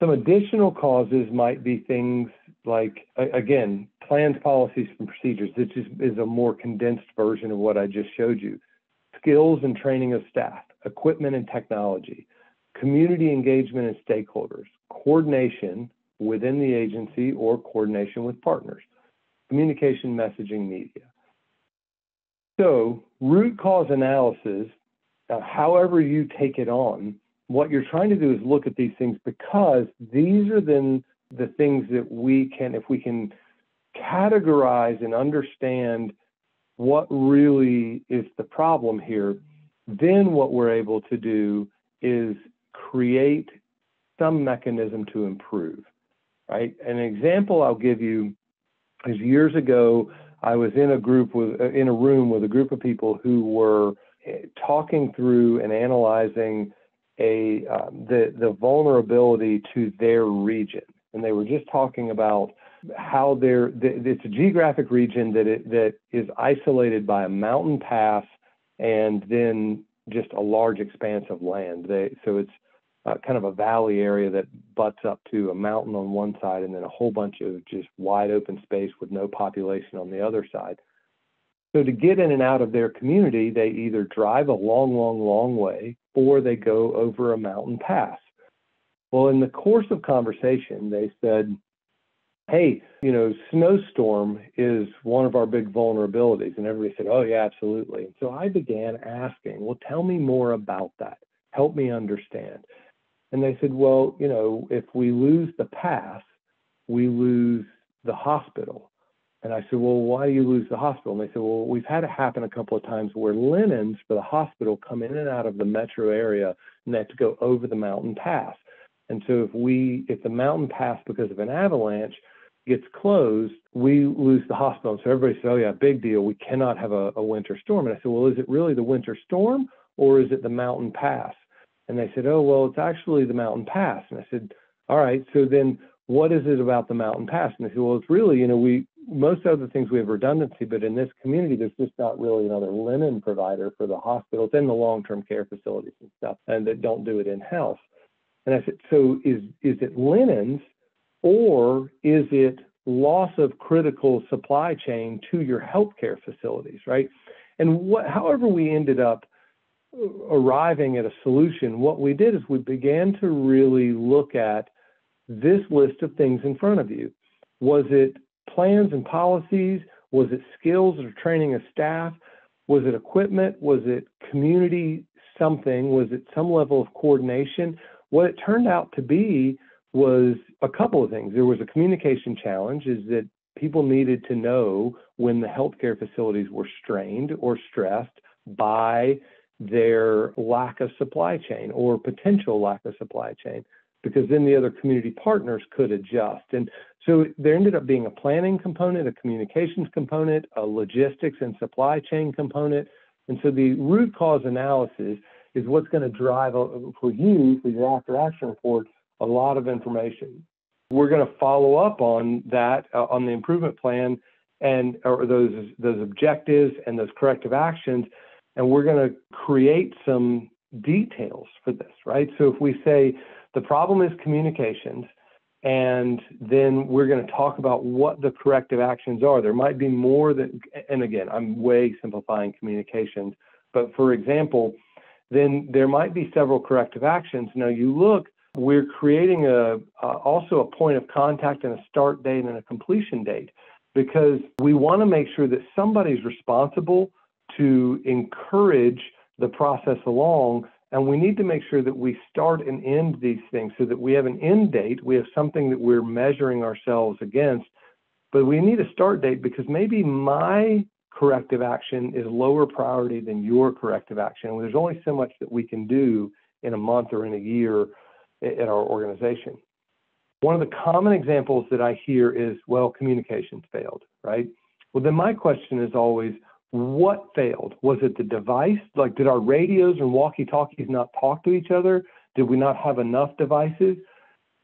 Some additional causes might be things like, again, plans, policies, and procedures. This is, a more condensed version of what I just showed you. Skills and training of staff, equipment and technology, community engagement and stakeholders, coordination within the agency or coordination with partners, communication, messaging, media. So, root cause analysis, uh, however you take it on, what you're trying to do is look at these things because these are then the things that we can, if we can categorize and understand what really is the problem here, then what we're able to do is create some mechanism to improve, right? An example I'll give you is years ago, I was in a group with uh, in a room with a group of people who were eh, talking through and analyzing a uh, the the vulnerability to their region, and they were just talking about how they're it's a geographic region that it, that is isolated by a mountain pass and then just a large expanse of land. They so it's uh, kind of a valley area that butts up to a mountain on one side and then a whole bunch of just wide open space with no population on the other side. So to get in and out of their community, they either drive a long, long, long way or they go over a mountain pass. Well, in the course of conversation, they said, hey, you know, snowstorm is one of our big vulnerabilities. And everybody said, oh, yeah, absolutely. And so I began asking, well, tell me more about that. Help me understand. And they said, well, you know, if we lose the pass, we lose the hospital. And I said, well, why do you lose the hospital? And they said, well, we've had it happen a couple of times where linens for the hospital come in and out of the metro area and they have to go over the mountain pass. And so if we, if the mountain pass because of an avalanche gets closed, we lose the hospital. And so everybody said, oh yeah, big deal. We cannot have a, a winter storm. And I said, well, is it really the winter storm or is it the mountain pass? And they said, oh, well, it's actually the mountain pass. And I said, all right, so then what is it about the mountain pass? And they said, well, it's really, you know, we, most other things we have redundancy, but in this community, there's just not really another linen provider for the hospitals and the long-term care facilities and stuff, and that don't do it in-house. And I said, so is, is it linens or is it loss of critical supply chain to your healthcare facilities, right? And what, however we ended up arriving at a solution, what we did is we began to really look at this list of things in front of you. Was it plans and policies? Was it skills or training of staff? Was it equipment? Was it community something? Was it some level of coordination? What it turned out to be was a couple of things. There was a communication challenge, is that people needed to know when the healthcare facilities were strained or stressed by their lack of supply chain or potential lack of supply chain, because then the other community partners could adjust. And so there ended up being a planning component, a communications component, a logistics and supply chain component. And so the root cause analysis is what's going to drive for you, for your after action report, a lot of information. We're going to follow up on that uh, on the improvement plan and or those those objectives and those corrective actions and we're going to create some details for this, right? So if we say the problem is communications, and then we're going to talk about what the corrective actions are. There might be more that, and again, I'm way simplifying communications, but for example, then there might be several corrective actions. Now you look, we're creating a also a point of contact and a start date and a completion date because we want to make sure that somebody's responsible to encourage the process along. And we need to make sure that we start and end these things so that we have an end date. We have something that we're measuring ourselves against. But we need a start date because maybe my corrective action is lower priority than your corrective action. There's only so much that we can do in a month or in a year at our organization. One of the common examples that I hear is, well, communications failed, right? Well, then my question is always, what failed? Was it the device? Like, did our radios and walkie talkies not talk to each other? Did we not have enough devices?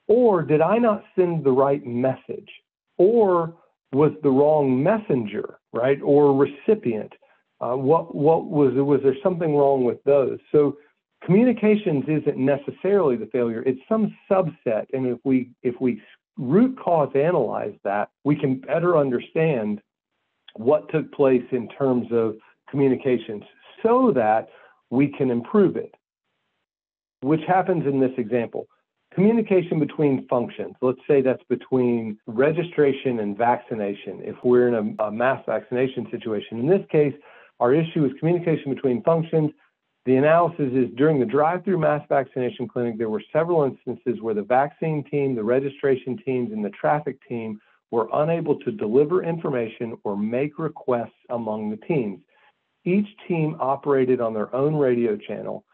Or did I not send the right message? Or was the wrong messenger, right? Or recipient? Uh, what what was was there something wrong with those? So communications isn't necessarily the failure; it's some subset. And if we if we root cause analyze that, we can better understand what took place in terms of communications, so that we can improve it. Which happens in this example. Communication between functions, let's say that's between registration and vaccination, if we're in a, a mass vaccination situation. In this case, our issue is communication between functions. The analysis is during the drive-through mass vaccination clinic, there were several instances where the vaccine team, the registration teams, and the traffic team were unable to deliver information or make requests among the teams. Each team operated on their own radio channel.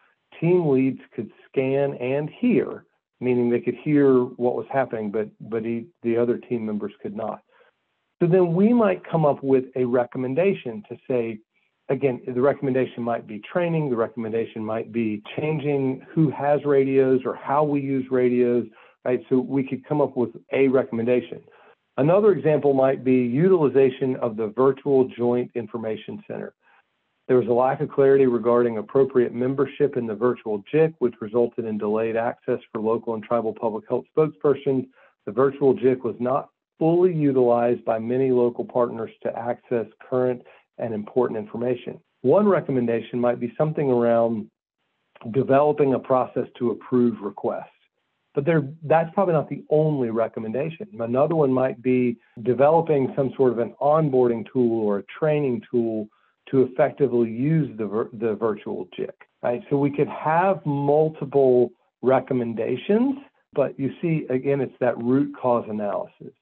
Team leads could scan and hear, meaning they could hear what was happening, but, but he, the other team members could not. So then we might come up with a recommendation to say, again, the recommendation might be training, the recommendation might be changing who has radios or how we use radios, right? So we could come up with a recommendation. Another example might be utilization of the virtual joint information center. There was a lack of clarity regarding appropriate membership in the virtual JIC, which resulted in delayed access for local and tribal public health spokespersons. The virtual JIC was not fully utilized by many local partners to access current and important information. One recommendation might be something around developing a process to approve requests. But that's probably not the only recommendation. Another one might be developing some sort of an onboarding tool or a training tool to effectively use the, the virtual JIC, right? So we could have multiple recommendations, but you see, again, it's that root cause analysis.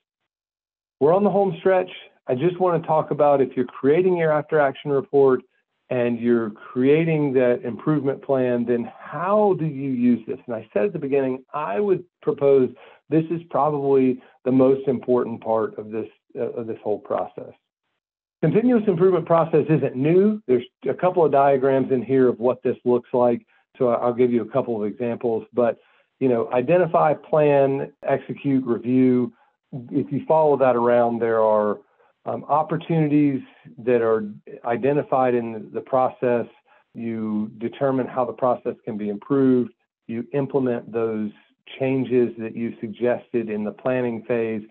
We're on the home stretch. I just want to talk about if you're creating your after action report and you're creating that improvement plan, then how do you use this? And I said at the beginning, I would propose this is probably the most important part of this uh, of this whole process. Continuous improvement process isn't new. There's a couple of diagrams in here of what this looks like. So I'll give you a couple of examples, but you know, identify, plan, execute, review. If you follow that around, there are um, opportunities that are identified in the process. You determine how the process can be improved. You implement those changes that you suggested in the planning phase,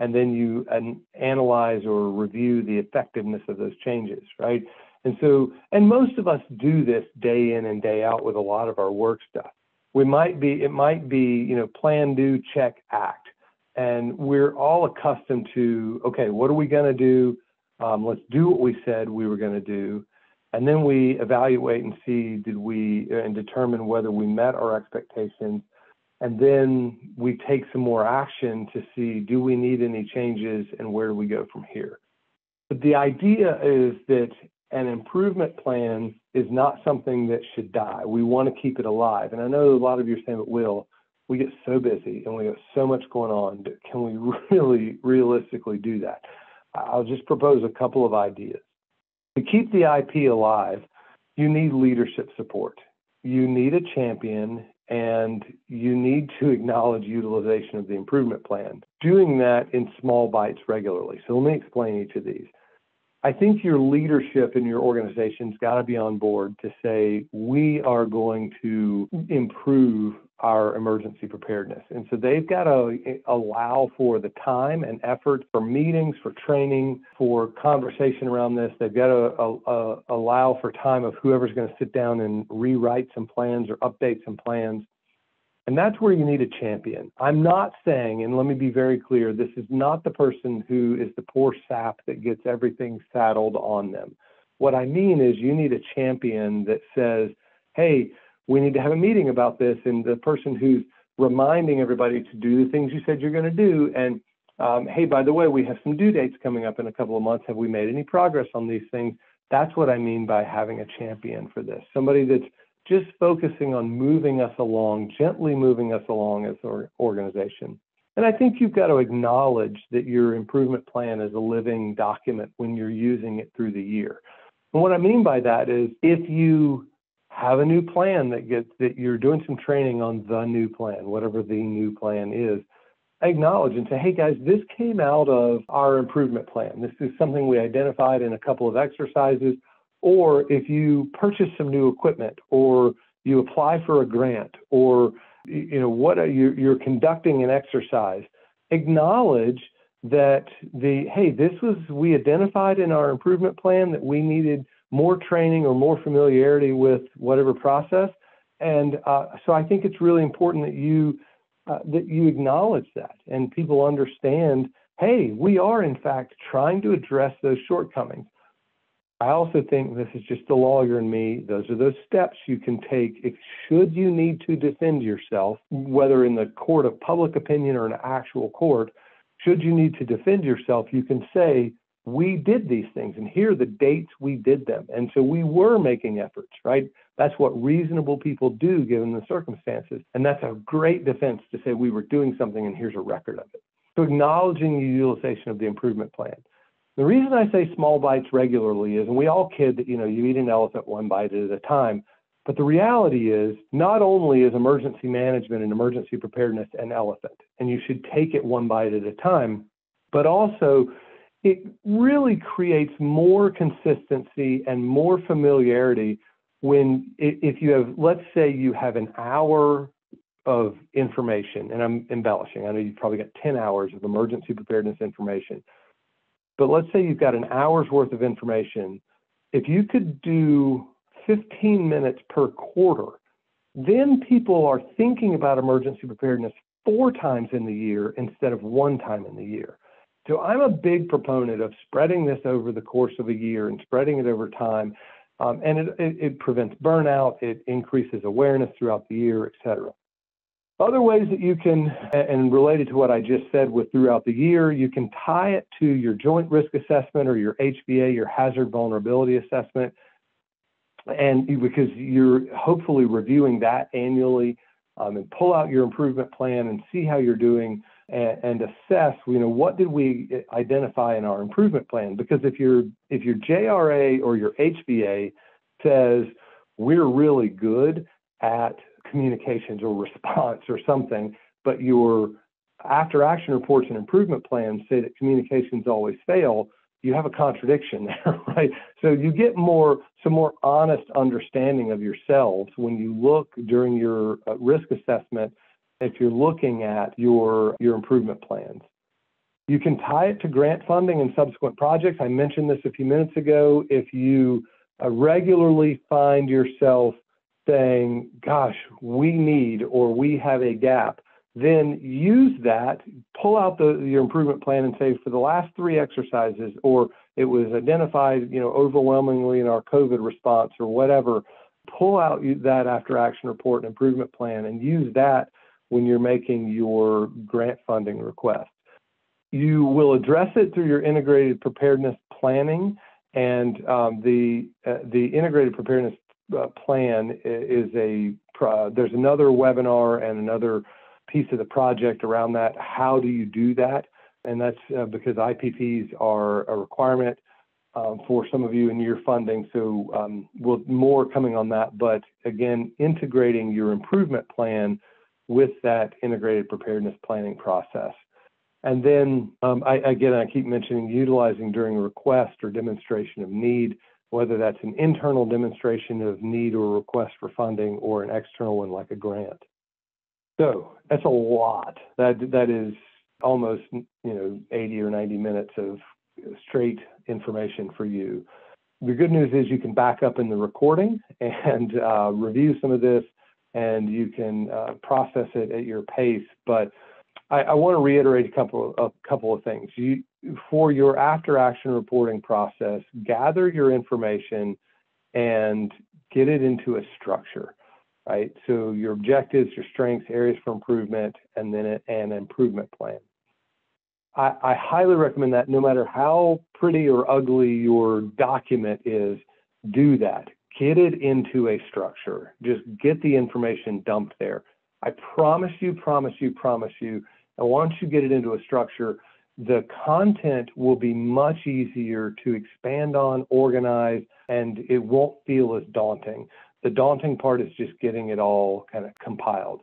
and then you an, analyze or review the effectiveness of those changes, right? And so, and most of us do this day in and day out with a lot of our work stuff. We might be, it might be, you know, plan, do, check, act and we're all accustomed to okay what are we going to do? Um, let's do what we said we were going to do. And then we evaluate and see did we and determine whether we met our expectations. And then we take some more action to see do we need any changes and where do we go from here? But the idea is that an improvement plan is not something that should die. We want to keep it alive. And i know a lot of you are saying it will we get so busy and we have so much going on. Can we really realistically do that? I'll just propose a couple of ideas. To keep the IP alive, you need leadership support. You need a champion and you need to acknowledge utilization of the improvement plan. Doing that in small bites regularly. So let me explain each of these. I think your leadership in your organization's got to be on board to say, we are going to improve our emergency preparedness. And so they've got to allow for the time and effort for meetings, for training, for conversation around this. They've got to uh, allow for time of whoever's going to sit down and rewrite some plans or update some plans. And that's where you need a champion. I'm not saying, and let me be very clear, this is not the person who is the poor sap that gets everything saddled on them. What I mean is you need a champion that says, hey, we need to have a meeting about this. And the person who's reminding everybody to do the things you said you're going to do. And um, hey, by the way, we have some due dates coming up in a couple of months. Have we made any progress on these things? That's what I mean by having a champion for this. Somebody that's just focusing on moving us along, gently moving us along as an organization. And I think you've got to acknowledge that your improvement plan is a living document when you're using it through the year. And what I mean by that is if you have a new plan that gets that you're doing some training on the new plan, whatever the new plan is, acknowledge and say, hey guys, this came out of our improvement plan. This is something we identified in a couple of exercises. Or if you purchase some new equipment or you apply for a grant or you know, what are you, you're conducting an exercise, acknowledge that the, hey, this was, we identified in our improvement plan that we needed more training or more familiarity with whatever process. And uh, so I think it's really important that you, uh, that you acknowledge that and people understand, hey, we are in fact trying to address those shortcomings. I also think this is just the lawyer in me. Those are those steps you can take if, should you need to defend yourself, whether in the court of public opinion or an actual court. Should you need to defend yourself, you can say, we did these things and here are the dates we did them. And so we were making efforts, right? That's what reasonable people do given the circumstances. And that's a great defense to say we were doing something and here's a record of it. So acknowledging the utilization of the improvement plan. The reason I say small bites regularly is, and we all kid that, you know, you eat an elephant one bite at a time, but the reality is not only is emergency management and emergency preparedness an elephant, and you should take it one bite at a time, but also it really creates more consistency and more familiarity when if you have, let's say you have an hour of information, and I'm embellishing, I know you've probably got 10 hours of emergency preparedness information but let's say you've got an hour's worth of information. If you could do 15 minutes per quarter, then people are thinking about emergency preparedness four times in the year instead of one time in the year. So I'm a big proponent of spreading this over the course of a year and spreading it over time. Um, and it, it, it, prevents burnout, it increases awareness throughout the year, et cetera. Other ways that you can, and related to what I just said with throughout the year, you can tie it to your joint risk assessment or your HVA, your hazard vulnerability assessment. And because you're hopefully reviewing that annually um, and pull out your improvement plan and see how you're doing and, and, assess, you know, what did we identify in our improvement plan? Because if your if your JRA or your HVA says we're really good at communications or response or something, but your after action reports and improvement plans say that communications always fail, you have a contradiction there, right? So you get more some more honest understanding of yourselves when you look during your uh, risk assessment if you're looking at your your improvement plans. You can tie it to grant funding and subsequent projects. I mentioned this a few minutes ago. If you uh, regularly find yourself saying, gosh, we need or we have a gap, then use that, pull out the, your improvement plan and say for the last three exercises, or it was identified, you know, overwhelmingly in our COVID response or whatever, pull out that after action report and improvement plan and use that when you're making your grant funding request. You will address it through your integrated preparedness planning and um, the uh, the integrated preparedness uh, plan is a uh, there's another webinar and another piece of the project around that. How do you do that? And that's uh, because IPPs are a requirement um, for some of you in your funding. So um, we'll more coming on that. But again, integrating your improvement plan with that integrated preparedness planning process. And then um, I, again, I keep mentioning utilizing during a request or demonstration of need whether that's an internal demonstration of need or request for funding or an external one like a grant. So that's a lot. That that is almost you know 80 or 90 minutes of straight information for you. The good news is you can back up in the recording and uh, review some of this, and you can uh, process it at your pace. But I, I want to reiterate a couple of, a couple of things. You, for your after action reporting process, gather your information and get it into a structure, right? So your objectives, your strengths, areas for improvement, and then an improvement plan. I, I highly recommend that no matter how pretty or ugly your document is, do that. Get it into a structure. Just get the information dumped there. I promise you, promise you, promise you. And once you get it into a structure, the content will be much easier to expand on, organize, and it won't feel as daunting. The daunting part is just getting it all kind of compiled.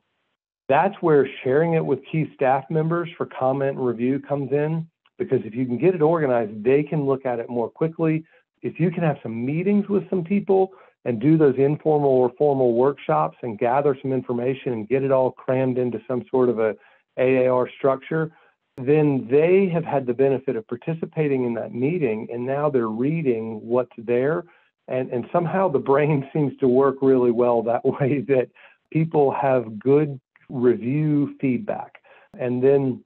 That's where sharing it with key staff members for comment and review comes in, because if you can get it organized, they can look at it more quickly. If you can have some meetings with some people and do those informal or formal workshops and gather some information and get it all crammed into some sort of a AAR structure, then they have had the benefit of participating in that meeting and now they're reading what's there. And, and somehow the brain seems to work really well that way that people have good review feedback. And then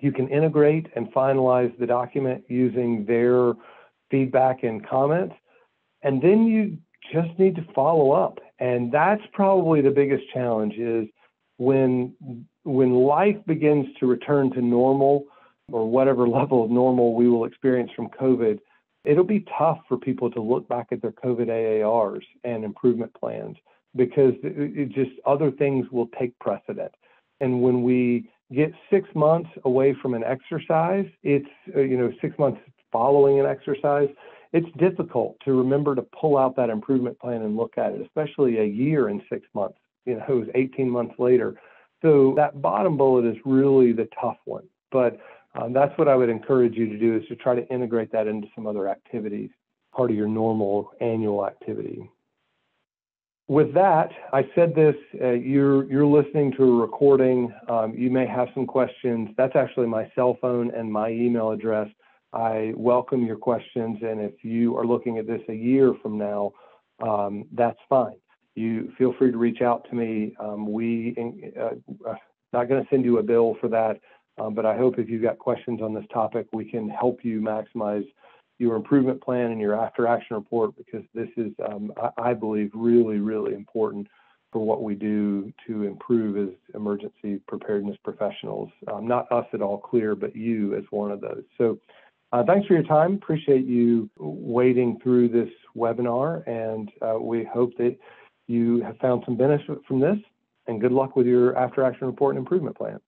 you can integrate and finalize the document using their feedback and comments. And then you just need to follow up. And that's probably the biggest challenge is when when life begins to return to normal or whatever level of normal we will experience from COVID, it'll be tough for people to look back at their COVID AARs and improvement plans because it, just other things will take precedent. And when we get six months away from an exercise, it's, uh, you know, six months following an exercise, it's difficult to remember to pull out that improvement plan and look at it, especially a year and six months. You know, it was 18 months later. So that bottom bullet is really the tough one. But um, that's what I would encourage you to do is to try to integrate that into some other activities, part of your normal annual activity. With that, I said this, uh, you're, you're listening to a recording. Um, you may have some questions. That's actually my cell phone and my email address. I welcome your questions. And if you are looking at this a year from now, um, that's fine you feel free to reach out to me. Um, we uh, uh not going to send you a bill for that, um, but I hope if you've got questions on this topic, we can help you maximize your improvement plan and your after action report because this is, um, I, I, believe, really, really important for what we do to improve as emergency preparedness professionals. Um, not us at all clear, but you as one of those. So uh, thanks for your time. Appreciate you wading through this webinar, and uh, we hope that you have found some benefit from this, and good luck with your after action report and improvement plan.